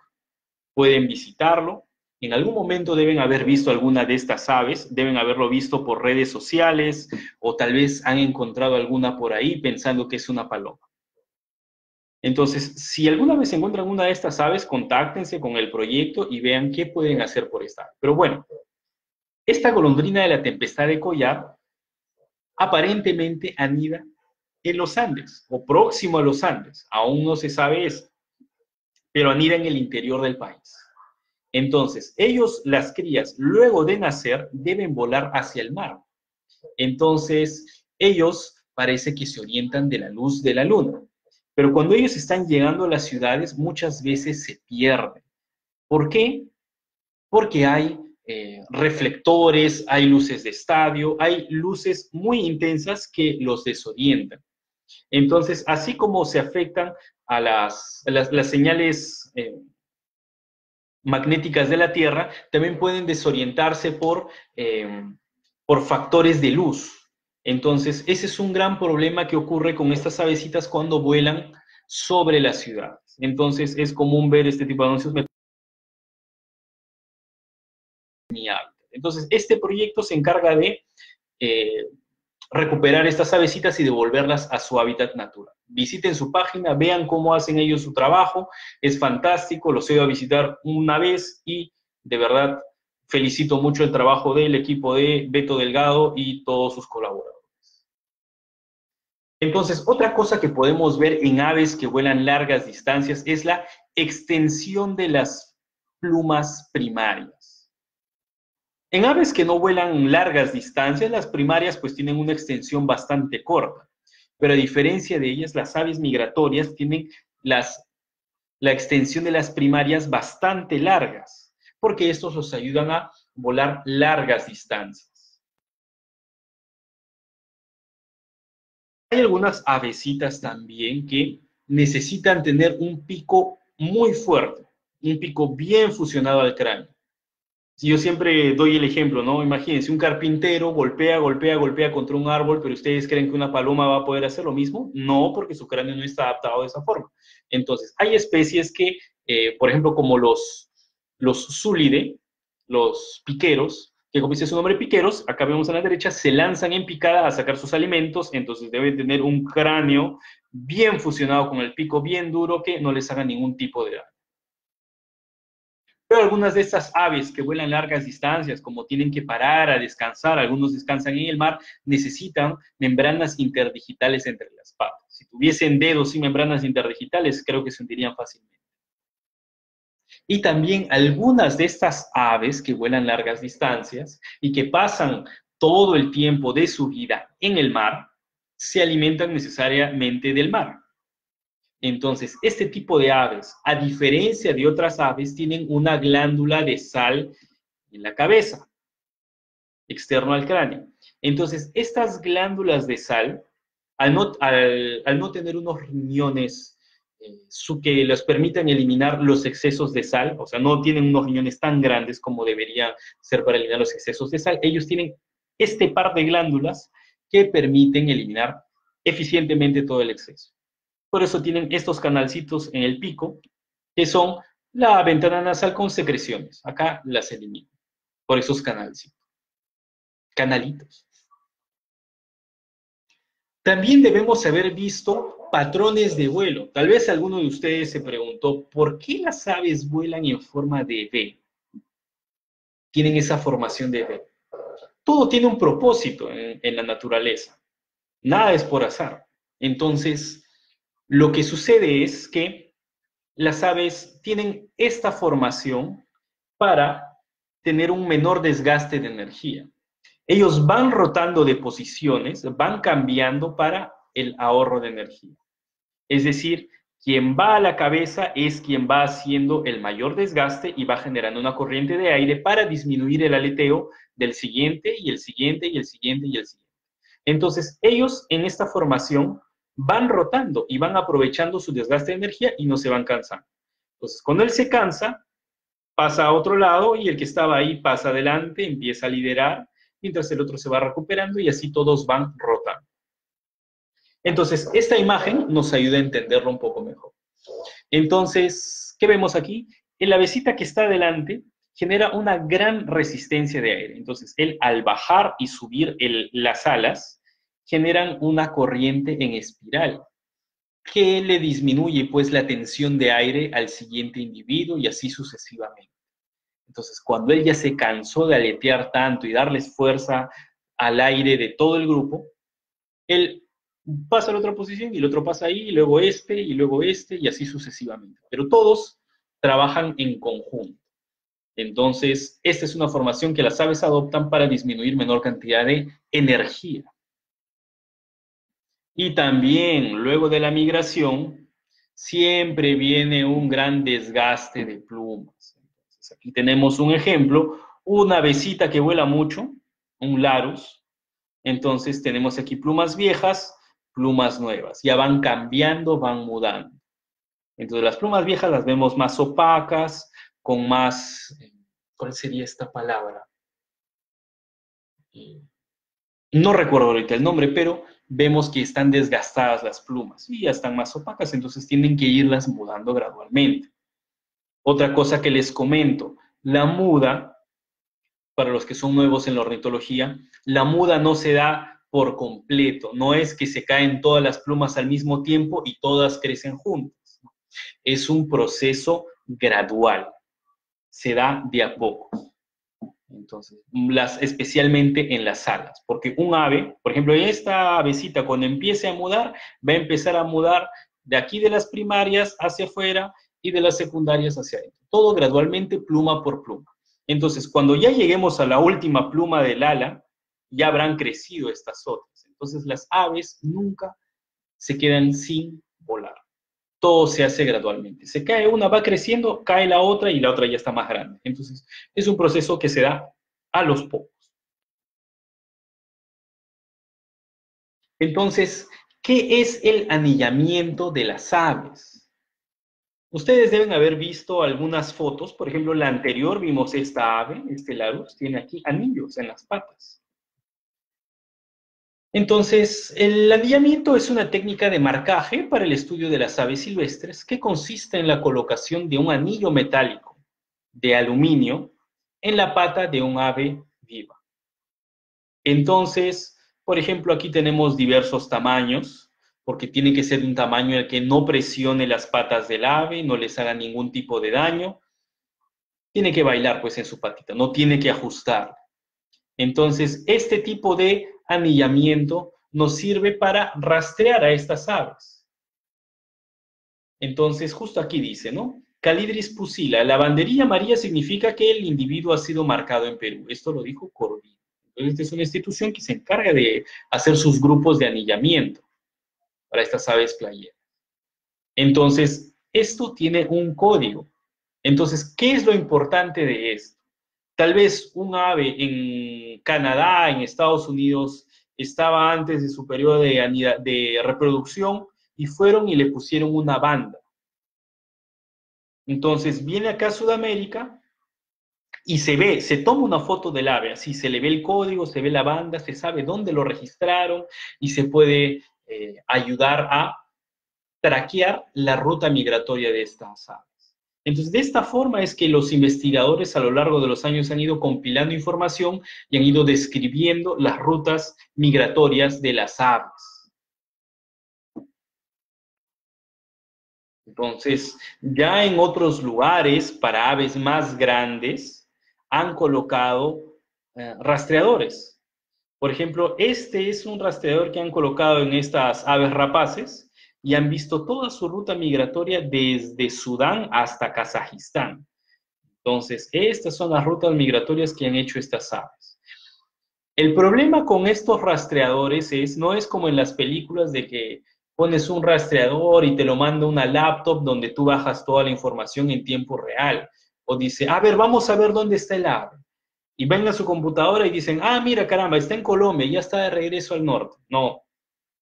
Pueden visitarlo. En algún momento deben haber visto alguna de estas aves, deben haberlo visto por redes sociales o tal vez han encontrado alguna por ahí pensando que es una paloma. Entonces, si alguna vez encuentran una de estas aves, contáctense con el proyecto y vean qué pueden hacer por esta. Pero bueno, esta golondrina de la tempestad de collar aparentemente anida en los Andes o próximo a los Andes. Aún no se sabe eso, pero anida en el interior del país. Entonces, ellos, las crías, luego de nacer, deben volar hacia el mar. Entonces, ellos parece que se orientan de la luz de la luna. Pero cuando ellos están llegando a las ciudades, muchas veces se pierden. ¿Por qué? Porque hay eh, reflectores, hay luces de estadio, hay luces muy intensas que los desorientan. Entonces, así como se afectan a las, señales eh, magnéticas de la Tierra, también pueden desorientarse por, eh, por factores de luz. Entonces, ese es un gran problema que ocurre con estas avecitas cuando vuelan sobre las ciudades. Entonces, es común ver este tipo de anuncios Entonces, este proyecto se encarga de eh, recuperar estas avecitas y devolverlas a su hábitat natural. Visiten su página, vean cómo hacen ellos su trabajo, es fantástico, los he ido a visitar una vez y de verdad felicito mucho el trabajo del equipo de Beto Delgado y todos sus colaboradores. Entonces, otra cosa que podemos ver en aves que vuelan largas distancias es la extensión de las plumas primarias. En aves que no vuelan largas distancias, las primarias pues tienen una extensión bastante corta, pero a diferencia de ellas, las aves migratorias tienen la extensión de las primarias bastante largas, porque estos los ayudan a volar largas distancias. Hay algunas avecitas también que necesitan tener un pico muy fuerte, un pico bien fusionado al cráneo yo siempre doy el ejemplo, ¿no? Imagínense, un carpintero golpea, golpea, golpea contra un árbol, pero ustedes creen que una paloma va a poder hacer lo mismo? No, porque su cráneo no está adaptado de esa forma. Entonces, hay especies que, eh, por ejemplo, como los, los zulide, los piqueros, que como dice su nombre piqueros, acá vemos a la derecha, se lanzan en picada a sacar sus alimentos, entonces deben tener un cráneo bien fusionado con el pico bien duro que no les haga ningún tipo de daño. Pero algunas de estas aves que vuelan largas distancias, como tienen que parar a descansar, algunos descansan en el mar, necesitan membranas interdigitales entre las patas. Si tuviesen dedos sin membranas interdigitales, creo que se hundirían fácilmente. Y también algunas de estas aves que vuelan largas distancias y que pasan todo el tiempo de su vida en el mar, se alimentan necesariamente del mar. Entonces, este tipo de aves, a diferencia de otras aves, tienen una glándula de sal en la cabeza, externo al cráneo. Entonces, estas glándulas de sal, al no, tener unos riñones eh, que les permitan eliminar los excesos de sal, o sea, no tienen unos riñones tan grandes como debería ser para eliminar los excesos de sal, ellos tienen este par de glándulas que permiten eliminar eficientemente todo el exceso. Por eso tienen estos canalcitos en el pico, que son la ventana nasal con secreciones. Acá las elimino, por esos canalcitos. Canalitos. También debemos haber visto patrones de vuelo. Tal vez alguno de ustedes se preguntó, ¿por qué las aves vuelan en forma de V? Tienen esa formación de V. Todo tiene un propósito en, en la naturaleza. Nada es por azar. Entonces, lo que sucede es que las aves tienen esta formación para tener un menor desgaste de energía. Ellos van rotando de posiciones, van cambiando para el ahorro de energía. Es decir, quien va a la cabeza es quien va haciendo el mayor desgaste y va generando una corriente de aire para disminuir el aleteo del siguiente y el siguiente y el siguiente y el siguiente. Entonces, ellos en esta formación van rotando y van aprovechando su desgaste de energía y no se van cansando. Entonces, cuando él se cansa, pasa a otro lado y el que estaba ahí pasa adelante, empieza a liderar, mientras el otro se va recuperando y así todos van rotando. Entonces, esta imagen nos ayuda a entenderlo un poco mejor. Entonces, ¿qué vemos aquí? El avecita que está adelante genera una gran resistencia de aire. Entonces, él al bajar y subir las alas, generan una corriente en espiral que le disminuye pues la tensión de aire al siguiente individuo y así sucesivamente. Entonces, cuando él ya se cansó de aletear tanto y darles fuerza al aire de todo el grupo, él pasa a la otra posición y el otro pasa ahí, luego este, y luego este, y así sucesivamente. Pero todos trabajan en conjunto. Entonces, esta es una formación que las aves adoptan para disminuir menor cantidad de energía. Y también, luego de la migración, siempre viene un gran desgaste de plumas. Aquí tenemos un ejemplo, una avecita que vuela mucho, un larus. Entonces, tenemos aquí plumas viejas, plumas nuevas. Ya van cambiando, van mudando. Entonces, las plumas viejas las vemos más opacas, con más, ¿cuál sería esta palabra? No recuerdo ahorita el nombre, pero vemos que están desgastadas las plumas y ya están más opacas, entonces tienen que irlas mudando gradualmente. Otra cosa que les comento, la muda, para los que son nuevos en la ornitología, la muda no se da por completo, no es que se caen todas las plumas al mismo tiempo y todas crecen juntas. Es un proceso gradual, se da de a poco. Entonces, las, especialmente en las alas, porque un ave, por ejemplo, esta avecita cuando empiece a mudar, va a empezar a mudar de aquí de las primarias hacia afuera y de las secundarias hacia adentro. Todo gradualmente, pluma por pluma. Entonces, cuando ya lleguemos a la última pluma del ala, ya habrán crecido estas otras. Entonces, las aves nunca se quedan sin volar todo se hace gradualmente. Se cae una, va creciendo, cae la otra y la otra ya está más grande. Entonces, es un proceso que se da a los pocos. Entonces, ¿qué es el anillamiento de las aves? Ustedes deben haber visto algunas fotos, por ejemplo, la anterior vimos esta ave, este larus, tiene aquí anillos en las patas. Entonces, el anillamiento es una técnica de marcaje para el estudio de las aves silvestres que consiste en la colocación de un anillo metálico de aluminio en la pata de un ave viva. Entonces, por ejemplo, aquí tenemos diversos tamaños, porque tiene que ser un tamaño el que no presione las patas del ave, no les haga ningún tipo de daño. Tiene que bailar pues en su patita, no tiene que ajustar. Entonces, este tipo de anillamiento nos sirve para rastrear a estas aves. Entonces, justo aquí dice, ¿no? Calidris pusila, la banderilla amarilla significa que el individuo ha sido marcado en Perú. Esto lo dijo Corbin. Entonces, esta es una institución que se encarga de hacer sus grupos de anillamiento para estas aves playeras. Entonces, esto tiene un código. Entonces, ¿qué es lo importante de esto? Tal vez un ave en Canadá, en Estados Unidos, estaba antes de su periodo de, reproducción y fueron y le pusieron una banda. Entonces viene acá a Sudamérica y se ve, se toma una foto del ave, así se le ve el código, se ve la banda, se sabe dónde lo registraron y se puede eh, ayudar a traquear la ruta migratoria de estas aves. Entonces, de esta forma es que los investigadores a lo largo de los años han ido compilando información y han ido describiendo las rutas migratorias de las aves. Entonces, ya en otros lugares, para aves más grandes, han colocado eh, rastreadores. Por ejemplo, este es un rastreador que han colocado en estas aves rapaces, y han visto toda su ruta migratoria desde Sudán hasta Kazajistán. Entonces, estas son las rutas migratorias que han hecho estas aves. El problema con estos rastreadores es, no es como en las películas de que pones un rastreador y te lo manda una laptop donde tú bajas toda la información en tiempo real. O dice, a ver, vamos a ver dónde está el ave. Y ven a su computadora y dicen, ah, mira, caramba, está en Colombia, ya está de regreso al norte. No,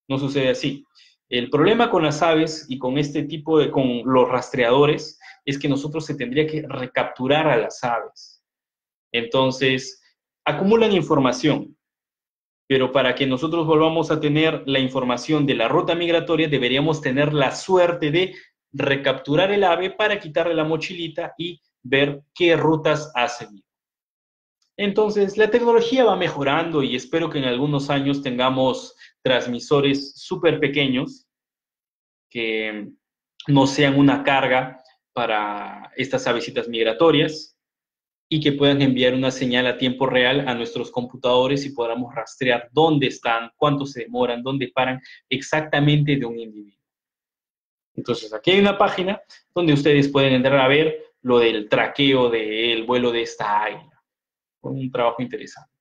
no sucede así. El problema con las aves y con este tipo de, con los rastreadores, es que nosotros se tendría que recapturar a las aves. Entonces, acumulan información, pero para que nosotros volvamos a tener la información de la ruta migratoria, deberíamos tener la suerte de recapturar el ave para quitarle la mochilita y ver qué rutas ha. Entonces, la tecnología va mejorando y espero que en algunos años tengamos transmisores súper pequeños que no sean una carga para estas avesitas migratorias. y que puedan enviar una señal a tiempo real a nuestros computadores y podamos rastrear dónde están, cuánto se demoran, dónde paran exactamente de un individuo. Entonces, aquí hay una página donde ustedes pueden entrar a ver lo del traqueo del vuelo de esta águila. Un trabajo interesante.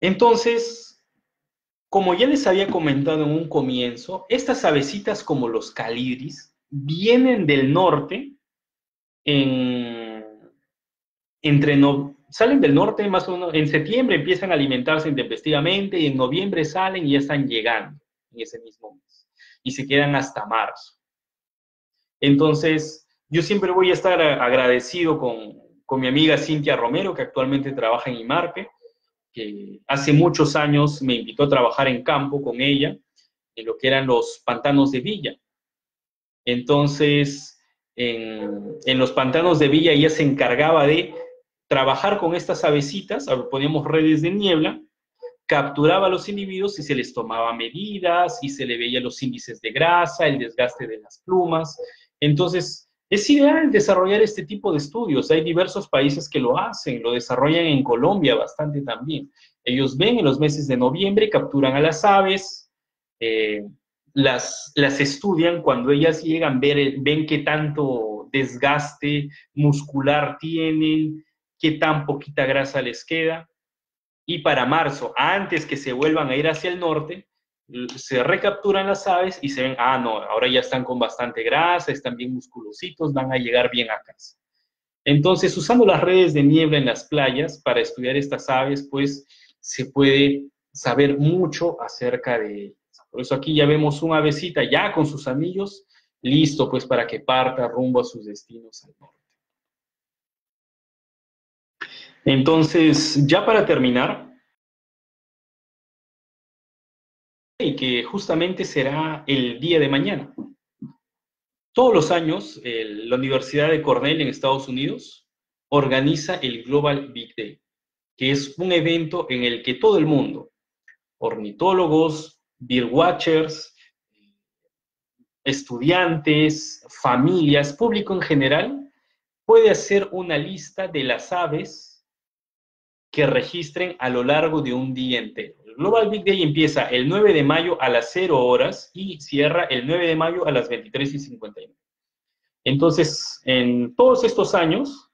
Entonces, como ya les había comentado en un comienzo, estas avecitas como los calidris vienen del norte entre no, salen del norte más o menos, en septiembre empiezan a alimentarse intempestivamente y en noviembre salen y ya están llegando en ese mismo mes y se quedan hasta marzo. Entonces, yo siempre voy a estar agradecido con, con mi amiga Cintia Romero, que actualmente trabaja en IMARPE, que hace muchos años me invitó a trabajar en campo con ella, en lo que eran los pantanos de Villa. Entonces, en, los pantanos de Villa ella se encargaba de trabajar con estas avecitas, poníamos redes de niebla, capturaba a los individuos y se les tomaba medidas y se le veía los índices de grasa, el desgaste de las plumas. Entonces, es ideal desarrollar este tipo de estudios. Hay diversos países que lo hacen, lo desarrollan en Colombia bastante también. Ellos ven en los meses de noviembre, capturan a las aves, eh, las, estudian, cuando ellas llegan, ven qué tanto desgaste muscular tienen, qué tan poquita grasa les queda. Y para marzo, antes que se vuelvan a ir hacia el norte, se recapturan las aves y se ven, ah, no, ahora ya están con bastante grasa, están bien musculositos, van a llegar bien a casa. Entonces, usando las redes de niebla en las playas para estudiar estas aves, pues se puede saber mucho acerca de por eso aquí ya vemos una avecita ya con sus anillos, listo pues para que parta rumbo a sus destinos al norte. Entonces, ya para terminar, y que justamente será el día de mañana. Todos los años, la Universidad de Cornell en Estados Unidos organiza el Global Big Day, que es un evento en el que todo el mundo, ornitólogos, beer watchers, estudiantes, familias, público en general, puede hacer una lista de las aves que registren a lo largo de un día entero. Global Big Day empieza el 9 de mayo a las 0 horas y cierra el 9 de mayo a las 23 y 59. Entonces, en todos estos años,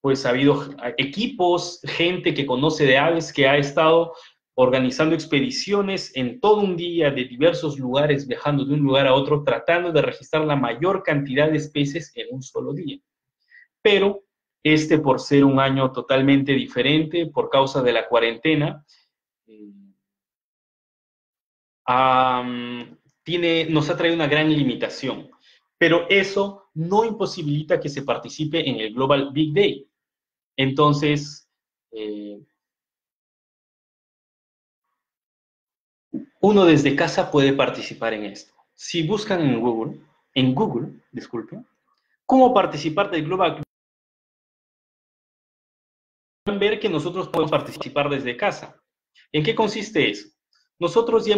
pues ha habido equipos, gente que conoce de aves que ha estado organizando expediciones en todo un día de diversos lugares, viajando de un lugar a otro, tratando de registrar la mayor cantidad de especies en un solo día. Pero este, por ser un año totalmente diferente, por causa de la cuarentena, eh, tiene, nos ha traído una gran limitación. Pero eso no imposibilita que se participe en el Global Big Day. Entonces, eh, uno desde casa puede participar en esto. Si buscan en Google, en Google, disculpe, cómo participar del Global Pueden ver que nosotros podemos participar desde casa. ¿En qué consiste eso? Nosotros ya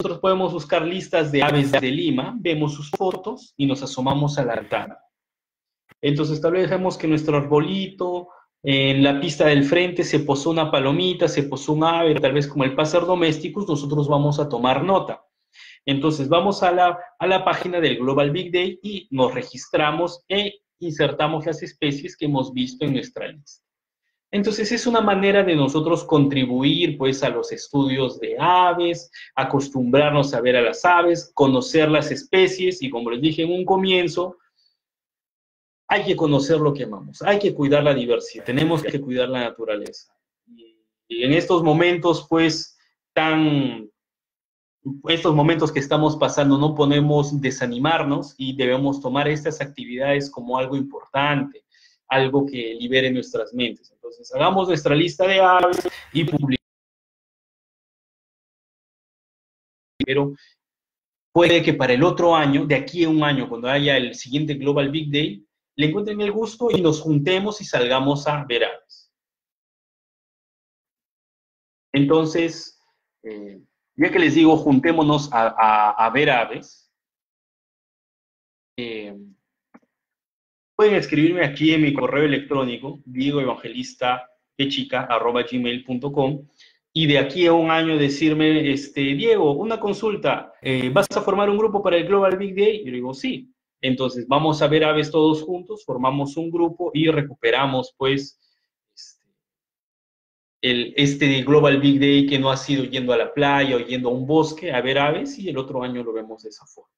nosotros podemos buscar listas de aves de Lima, vemos sus fotos y nos asomamos a la ventana. Entonces establecemos que nuestro arbolito, en la pista del frente se posó una palomita, se posó un ave, tal vez como el pájaro doméstico, nosotros vamos a tomar nota. Entonces vamos a la, a la página del Global Big Day y nos registramos e insertamos las especies que hemos visto en nuestra lista. Entonces es una manera de nosotros contribuir pues a los estudios de aves, acostumbrarnos a ver a las aves, conocer las especies y como les dije en un comienzo, hay que conocer lo que amamos, hay que cuidar la diversidad, tenemos que cuidar la naturaleza. Y en estos momentos, pues, tan, estos momentos que estamos pasando, no podemos desanimarnos y debemos tomar estas actividades como algo importante, algo que libere nuestras mentes. Entonces, hagamos nuestra lista de aves y publiquemos. Pero puede que para el otro año, de aquí a un año, cuando haya el siguiente Global Big Day, le encuentren el gusto y nos juntemos y salgamos a ver aves. Entonces, eh, ya que les digo, juntémonos a, ver aves, eh, pueden escribirme aquí en mi correo electrónico, diegoevangelista.gmail.com y de aquí a un año decirme, este, Diego, una consulta, eh, ¿vas a formar un grupo para el Global Big Day? Yo digo, sí. Entonces, vamos a ver aves todos juntos, formamos un grupo y recuperamos, pues, este, el, este Global Big Day que no ha sido yendo a la playa o yendo a un bosque a ver aves y el otro año lo vemos de esa forma.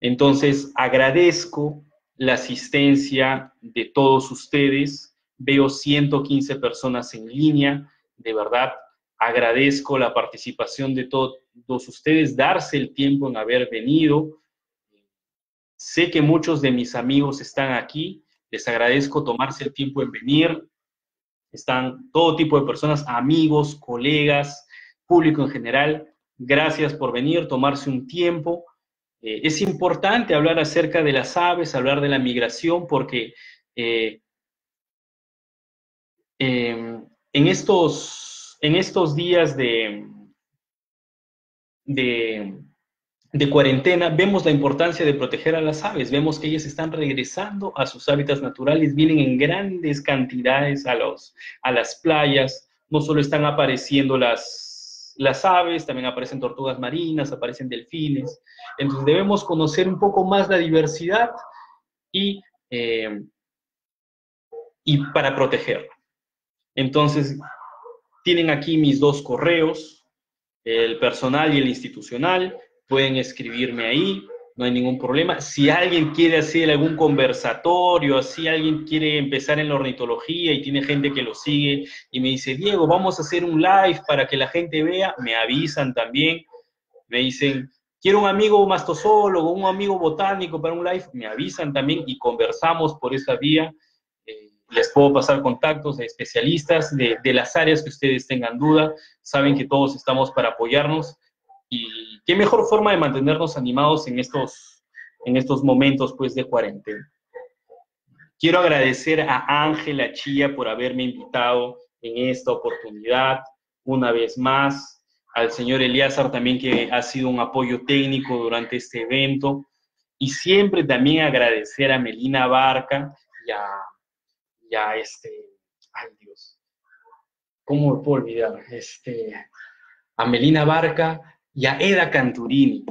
Entonces, agradezco la asistencia de todos ustedes. Veo 115 personas en línea. De verdad, agradezco la participación de todos ustedes, darse el tiempo en haber venido. Sé que muchos de mis amigos están aquí. Les agradezco tomarse el tiempo en venir. Están todo tipo de personas, amigos, colegas, público en general. Gracias por venir, tomarse un tiempo. Eh, es importante hablar acerca de las aves, hablar de la migración, porque eh, em, en, estos, en estos días de, de, de, cuarentena vemos la importancia de proteger a las aves, vemos que ellas están regresando a sus hábitats naturales, vienen en grandes cantidades a, los, a las playas, no solo están apareciendo las, las aves, también aparecen tortugas marinas, aparecen delfines. Entonces debemos conocer un poco más la diversidad y, eh, y para protegerla. Entonces, tienen aquí mis dos correos, el personal y el institucional. Pueden escribirme ahí, no hay ningún problema. Si alguien quiere hacer algún conversatorio, si alguien quiere empezar en la ornitología y tiene gente que lo sigue y me dice, Diego, vamos a hacer un live para que la gente vea, me avisan también. Me dicen, quiero un amigo mastozólogo, un amigo botánico para un live, me avisan también y conversamos por esa vía les puedo pasar contactos de especialistas de, las áreas que ustedes tengan duda. Saben que todos estamos para apoyarnos. Y qué mejor forma de mantenernos animados en estos, en estos momentos pues, de cuarentena. Quiero agradecer a Ángela Chía por haberme invitado en esta oportunidad una vez más, al señor Eliazar también que ha sido un apoyo técnico durante este evento, y siempre también agradecer a Melina Barca y a ya este, ay Dios, ¿cómo me puedo olvidar? Este, a Melina Barca y a Eda Canturini,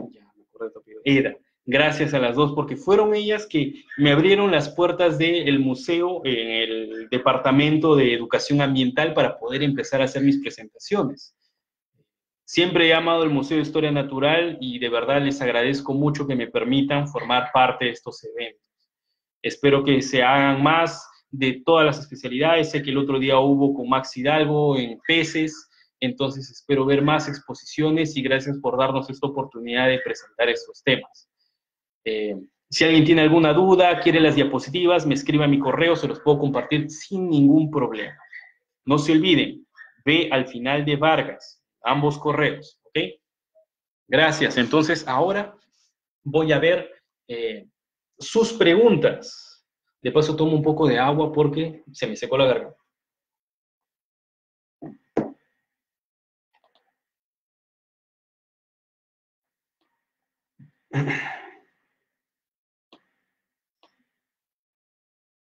Eda, gracias a las dos, porque fueron ellas que me abrieron las puertas del museo en el Departamento de Educación Ambiental para poder empezar a hacer mis presentaciones. Siempre he amado el Museo de Historia Natural y de verdad les agradezco mucho que me permitan formar parte de estos eventos. Espero que se hagan más, de todas las especialidades. Sé que el otro día hubo con Max Hidalgo en peces, entonces espero ver más exposiciones y gracias por darnos esta oportunidad de presentar estos temas. Eh, si alguien tiene alguna duda, quiere las diapositivas, me escribe a mi correo, se los puedo compartir sin ningún problema. No se olviden, ve al final de Vargas, ambos correos, ¿ok? Gracias. Entonces, ahora voy a ver eh, sus preguntas. De paso tomo un poco de agua porque se me secó la garganta.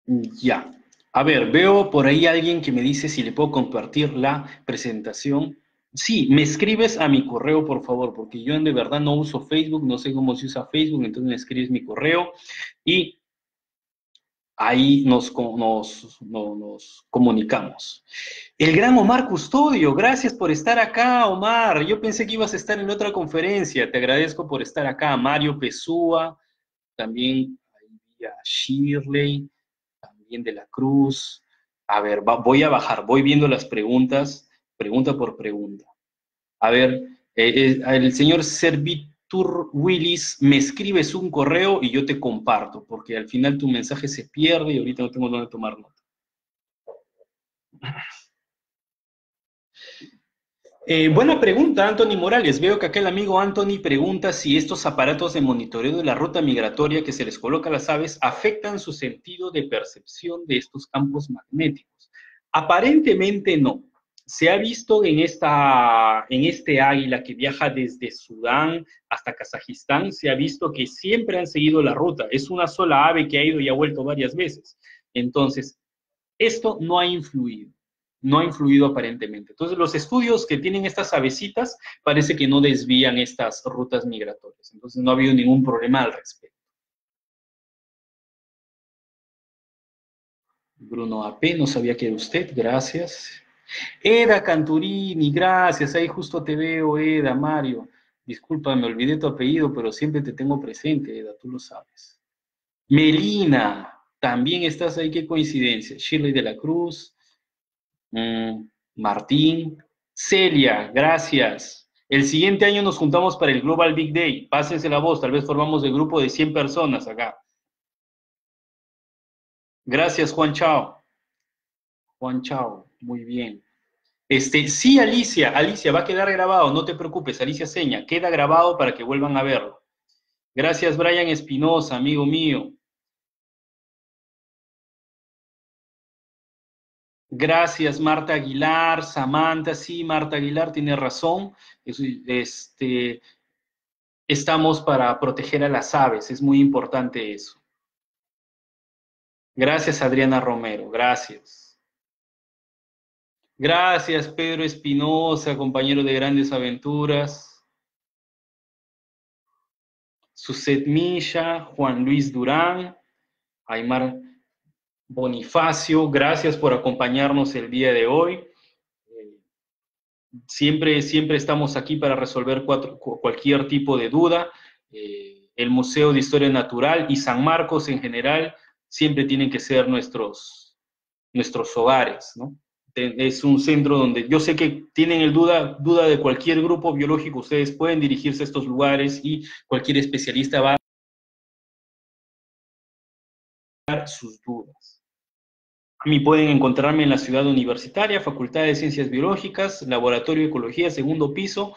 Ya. A ver, veo por ahí alguien que me dice si le puedo compartir la presentación. Sí, me escribes a mi correo, por favor, porque yo de verdad no uso Facebook, no sé cómo se usa Facebook, entonces me escribes mi correo y ahí nos, nos, comunicamos. El gran Omar Custodio, gracias por estar acá, Omar. Yo pensé que ibas a estar en otra conferencia. Te agradezco por estar acá. Mario Pesúa, también a Shirley, también de la Cruz. A ver, voy a bajar, voy viendo las preguntas, pregunta por pregunta. A ver, eh, eh, el señor Servit Willis, me escribes un correo y yo te comparto, porque al final tu mensaje se pierde y ahorita no tengo dónde tomar nota. Eh, buena pregunta, Anthony Morales. Veo que aquel amigo Anthony pregunta si estos aparatos de monitoreo de la ruta migratoria que se les coloca a las aves afectan su sentido de percepción de estos campos magnéticos. Aparentemente no. Se ha visto en, esta, en este águila que viaja desde Sudán hasta Kazajistán, se ha visto que siempre han seguido la ruta. Es una sola ave que ha ido y ha vuelto varias veces. Entonces, esto no ha influido, no ha influido aparentemente. Entonces, los estudios que tienen estas avecitas parece que no desvían estas rutas migratorias. Entonces, no ha habido ningún problema al respecto. Bruno AP, no sabía que era usted, gracias. Eda Canturini, gracias, ahí justo te veo, Eda, Mario. Disculpa, me olvidé tu apellido, pero siempre te tengo presente, Eda, tú lo sabes. Melina, también estás ahí, qué coincidencia. Shirley de la Cruz, mm, Martín, Celia, gracias. El siguiente año nos juntamos para el Global Big Day. Pásense la voz, tal vez formamos el grupo de 100 personas acá. Gracias, Juan Chao. Juan Chao. Muy bien. Este, sí, Alicia, Alicia, va a quedar grabado, no te preocupes, Alicia Seña, queda grabado para que vuelvan a verlo. Gracias, Brian Espinosa, amigo mío. Gracias, Marta Aguilar, Samantha, sí, Marta Aguilar tiene razón. Este, estamos para proteger a las aves, es muy importante eso. Gracias, Adriana Romero, gracias. Gracias, Pedro Espinosa, compañero de grandes aventuras. Suset Milla, Juan Luis Durán, Aymar Bonifacio, gracias por acompañarnos el día de hoy. Siempre, siempre estamos aquí para resolver cualquier tipo de duda. Eh, el Museo de Historia Natural y San Marcos en general siempre tienen que ser nuestros, nuestros hogares, ¿no? Es un centro donde yo sé que tienen el duda, duda de cualquier grupo biológico, ustedes pueden dirigirse a estos lugares y cualquier especialista va a sus dudas. A mí pueden encontrarme en la ciudad universitaria, Facultad de Ciencias Biológicas, Laboratorio de Ecología, segundo piso,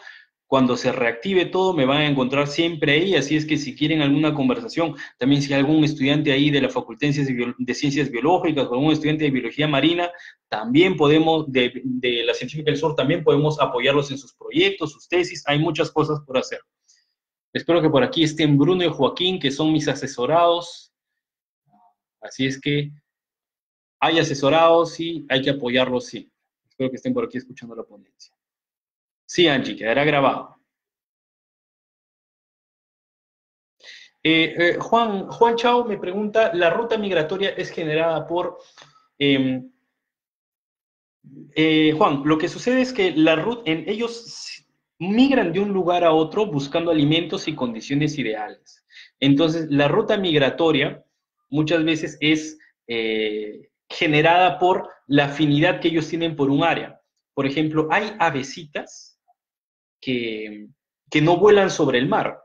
cuando se reactive todo, me van a encontrar siempre ahí, así es que si quieren alguna conversación, también si hay algún estudiante ahí de la Facultad de Ciencias Biológicas algún estudiante de Biología Marina, también podemos, de, de la Científica del Sur, también podemos apoyarlos en sus proyectos, sus tesis, hay muchas cosas por hacer. Espero que por aquí estén Bruno y Joaquín, que son mis asesorados. Así es que hay asesorados y hay que apoyarlos, sí. Espero que estén por aquí escuchando la ponencia. Sí, Angie, quedará grabado. Eh, eh, Juan, Juan Chao me pregunta, ¿la ruta migratoria es generada por... Em, eh, Juan, lo que sucede es que la ruta, en, ellos migran de un lugar a otro buscando alimentos y condiciones ideales. Entonces, la ruta migratoria muchas veces es generada por la afinidad que ellos tienen por un área. Por ejemplo, hay avecitas que, no vuelan sobre el mar.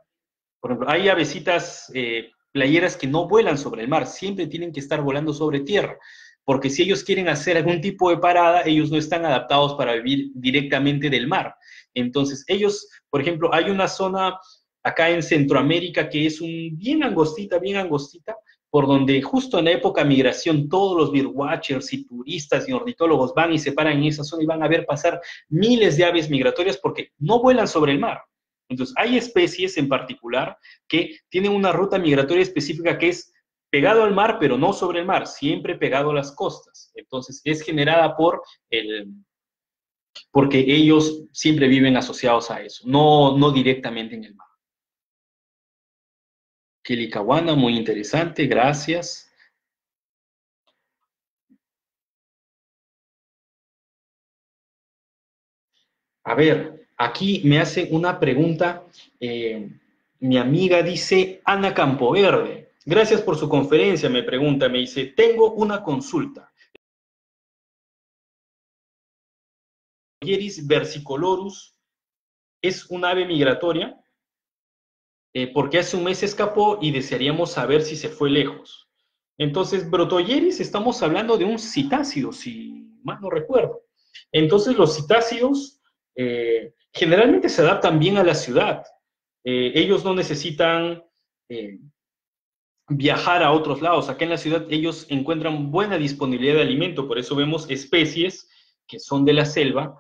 Por ejemplo, hay avecitas eh, playeras que no vuelan sobre el mar, siempre tienen que estar volando sobre tierra, porque si ellos quieren hacer algún tipo de parada, ellos no están adaptados para vivir directamente del mar. Entonces, ellos, por ejemplo, hay una zona acá en Centroamérica que es un bien angostita, bien angostita, por donde justo en la época migración todos los birdwatchers y turistas y ornitólogos van y se paran en esa zona y van a ver pasar miles de aves migratorias porque no vuelan sobre el mar. Entonces, hay especies en particular que tienen una ruta migratoria específica que es pegado al mar, pero no sobre el mar, siempre pegado a las costas. Entonces, es generada por el, porque ellos siempre viven asociados a eso, no, no directamente en el mar. Kelly muy interesante, gracias. A ver, aquí me hace una pregunta. Eh, mi amiga dice Ana Campoverde. Gracias por su conferencia, me pregunta, me dice, tengo una consulta. Versicolorus es un ave migratoria eh, porque hace un mes escapó y desearíamos saber si se fue lejos. Entonces, Brotoyeris, estamos hablando de un citácido, si mal no recuerdo. Entonces, los citácidos eh, generalmente se adaptan bien a la ciudad. Eh, ellos no necesitan viajar a otros lados. Acá en la ciudad ellos encuentran buena disponibilidad de alimento, por eso vemos especies que son de la selva.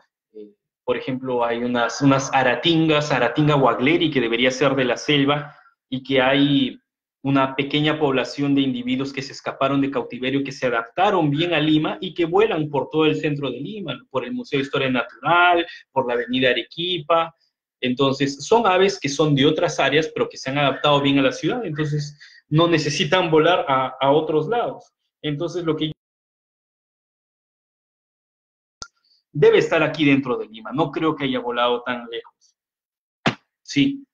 Por ejemplo, hay unas, unas aratingas, aratinga wagleri, que debería ser de la selva, y que hay una pequeña población de individuos que se escaparon de cautiverio, que se adaptaron bien a Lima y que vuelan por todo el centro de Lima, por el Museo de Historia Natural, por la Avenida Arequipa. Entonces, son aves que son de otras áreas, pero que se han adaptado bien a la ciudad, entonces no necesitan volar a, a otros lados. Entonces, lo que debe estar aquí dentro de Lima. No creo que haya volado tan lejos. Sí.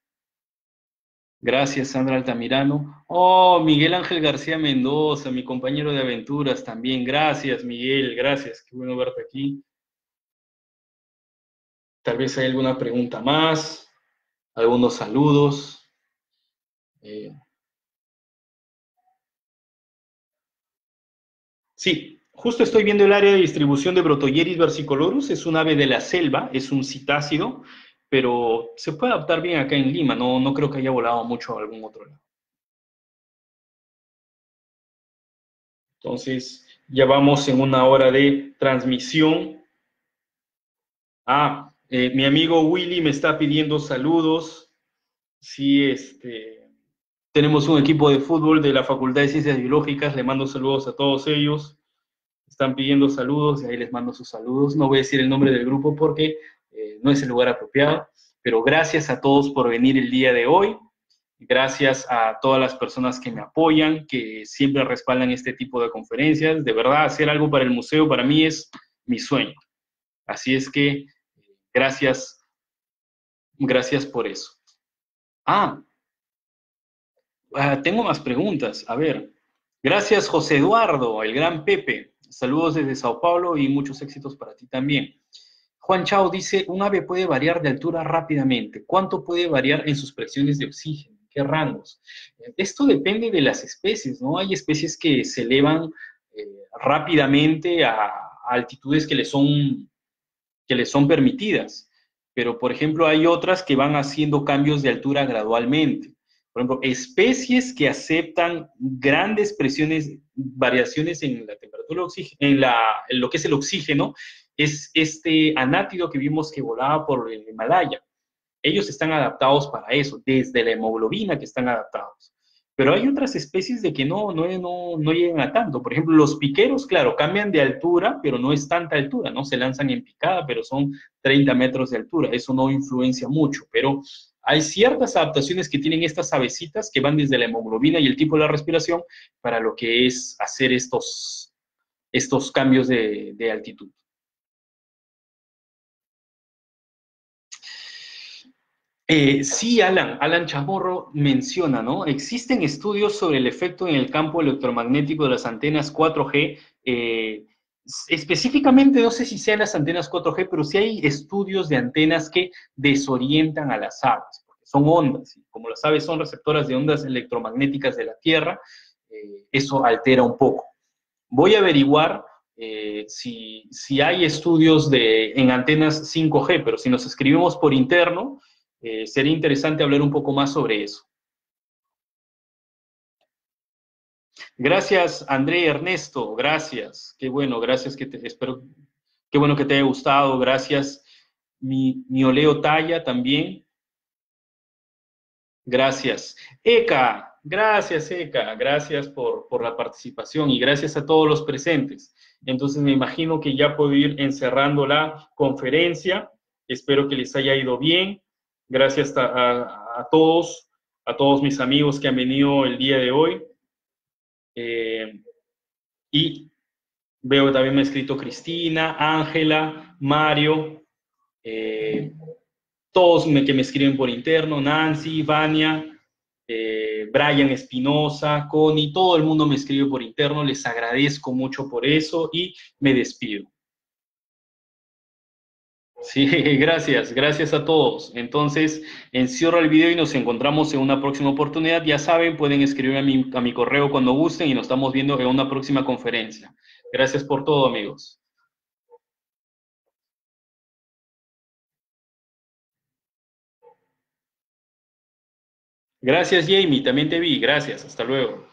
Gracias, Sandra Altamirano. Oh, Miguel Ángel García Mendoza, mi compañero de aventuras también. Gracias, Miguel, gracias. Qué bueno verte aquí. Tal vez hay alguna pregunta más, algunos saludos. Eh, sí, justo estoy viendo el área de distribución de Brotoyeris versicolorus. Es un ave de la selva, es un citácido pero se puede adaptar bien acá en Lima, no, no creo que haya volado mucho a algún otro lado. Entonces, ya vamos en una hora de transmisión. Ah, eh, mi amigo Willy me está pidiendo saludos. Sí, este, tenemos un equipo de fútbol de la Facultad de Ciencias Biológicas, le mando saludos a todos ellos. Están pidiendo saludos y ahí les mando sus saludos. No voy a decir el nombre del grupo porque eh, no es el lugar apropiado, pero gracias a todos por venir el día de hoy. Gracias a todas las personas que me apoyan, que siempre respaldan este tipo de conferencias. De verdad, hacer algo para el museo para mí es mi sueño. Así es que gracias, gracias por eso. Ah, ah tengo más preguntas. A ver, gracias José Eduardo, el gran Pepe. Saludos desde Sao Paulo y muchos éxitos para ti también. Juan Chao dice, un ave puede variar de altura rápidamente. ¿Cuánto puede variar en sus presiones de oxígeno? ¿Qué rangos? Esto depende de las especies, ¿no? Hay especies que se elevan eh, rápidamente a, altitudes que les, son, que les son permitidas, pero por ejemplo hay otras que van haciendo cambios de altura gradualmente. Por ejemplo, especies que aceptan grandes presiones, variaciones en la temperatura, en, la, en lo que es el oxígeno, es este anátido que vimos que volaba por el Himalaya. Ellos están adaptados para eso, desde la hemoglobina que están adaptados. Pero hay otras especies de que no, no, no, no llegan a tanto. Por ejemplo, los piqueros, claro, cambian de altura, pero no es tanta altura, ¿no? Se lanzan en picada, pero son 30 metros de altura. Eso no influencia mucho, pero hay ciertas adaptaciones que tienen estas avecitas que van desde la hemoglobina y el tipo de la respiración para lo que es hacer estos, estos cambios de, altitud. Eh, sí, Alan, Alan Chamorro menciona, ¿no? Existen estudios sobre el efecto en el campo electromagnético de las antenas 4G. Eh, específicamente, no sé si sean las antenas 4G, pero sí hay estudios de antenas que desorientan a las aves, porque son ondas, y como las aves son receptoras de ondas electromagnéticas de la Tierra, eh, eso altera un poco. Voy a averiguar si, si, hay estudios de, en antenas 5G, pero si nos escribimos por interno, eh, sería interesante hablar un poco más sobre eso. Gracias, André Ernesto, gracias. Qué bueno, gracias que te, espero, qué bueno que te haya gustado, gracias. Mi, Oleo Talla también. Gracias. Eka, gracias Eka, gracias por, por, la participación y gracias a todos los presentes. Entonces me imagino que ya puedo ir encerrando la conferencia. Espero que les haya ido bien. Gracias a, todos, a todos mis amigos que han venido el día de hoy. Eh, y veo que también me ha escrito Cristina, Ángela, Mario, eh, todos que me escriben por interno, Nancy, Vania, eh, Brian Espinosa, Connie, todo el mundo me escribe por interno, les agradezco mucho por eso y me despido. Sí, gracias, gracias a todos. Entonces, encierro el video y nos encontramos en una próxima oportunidad. Ya saben, pueden escribirme a mi, a mi correo cuando gusten y nos estamos viendo en una próxima conferencia. Gracias por todo, amigos. Gracias, Jamie. También te vi. Gracias. Hasta luego.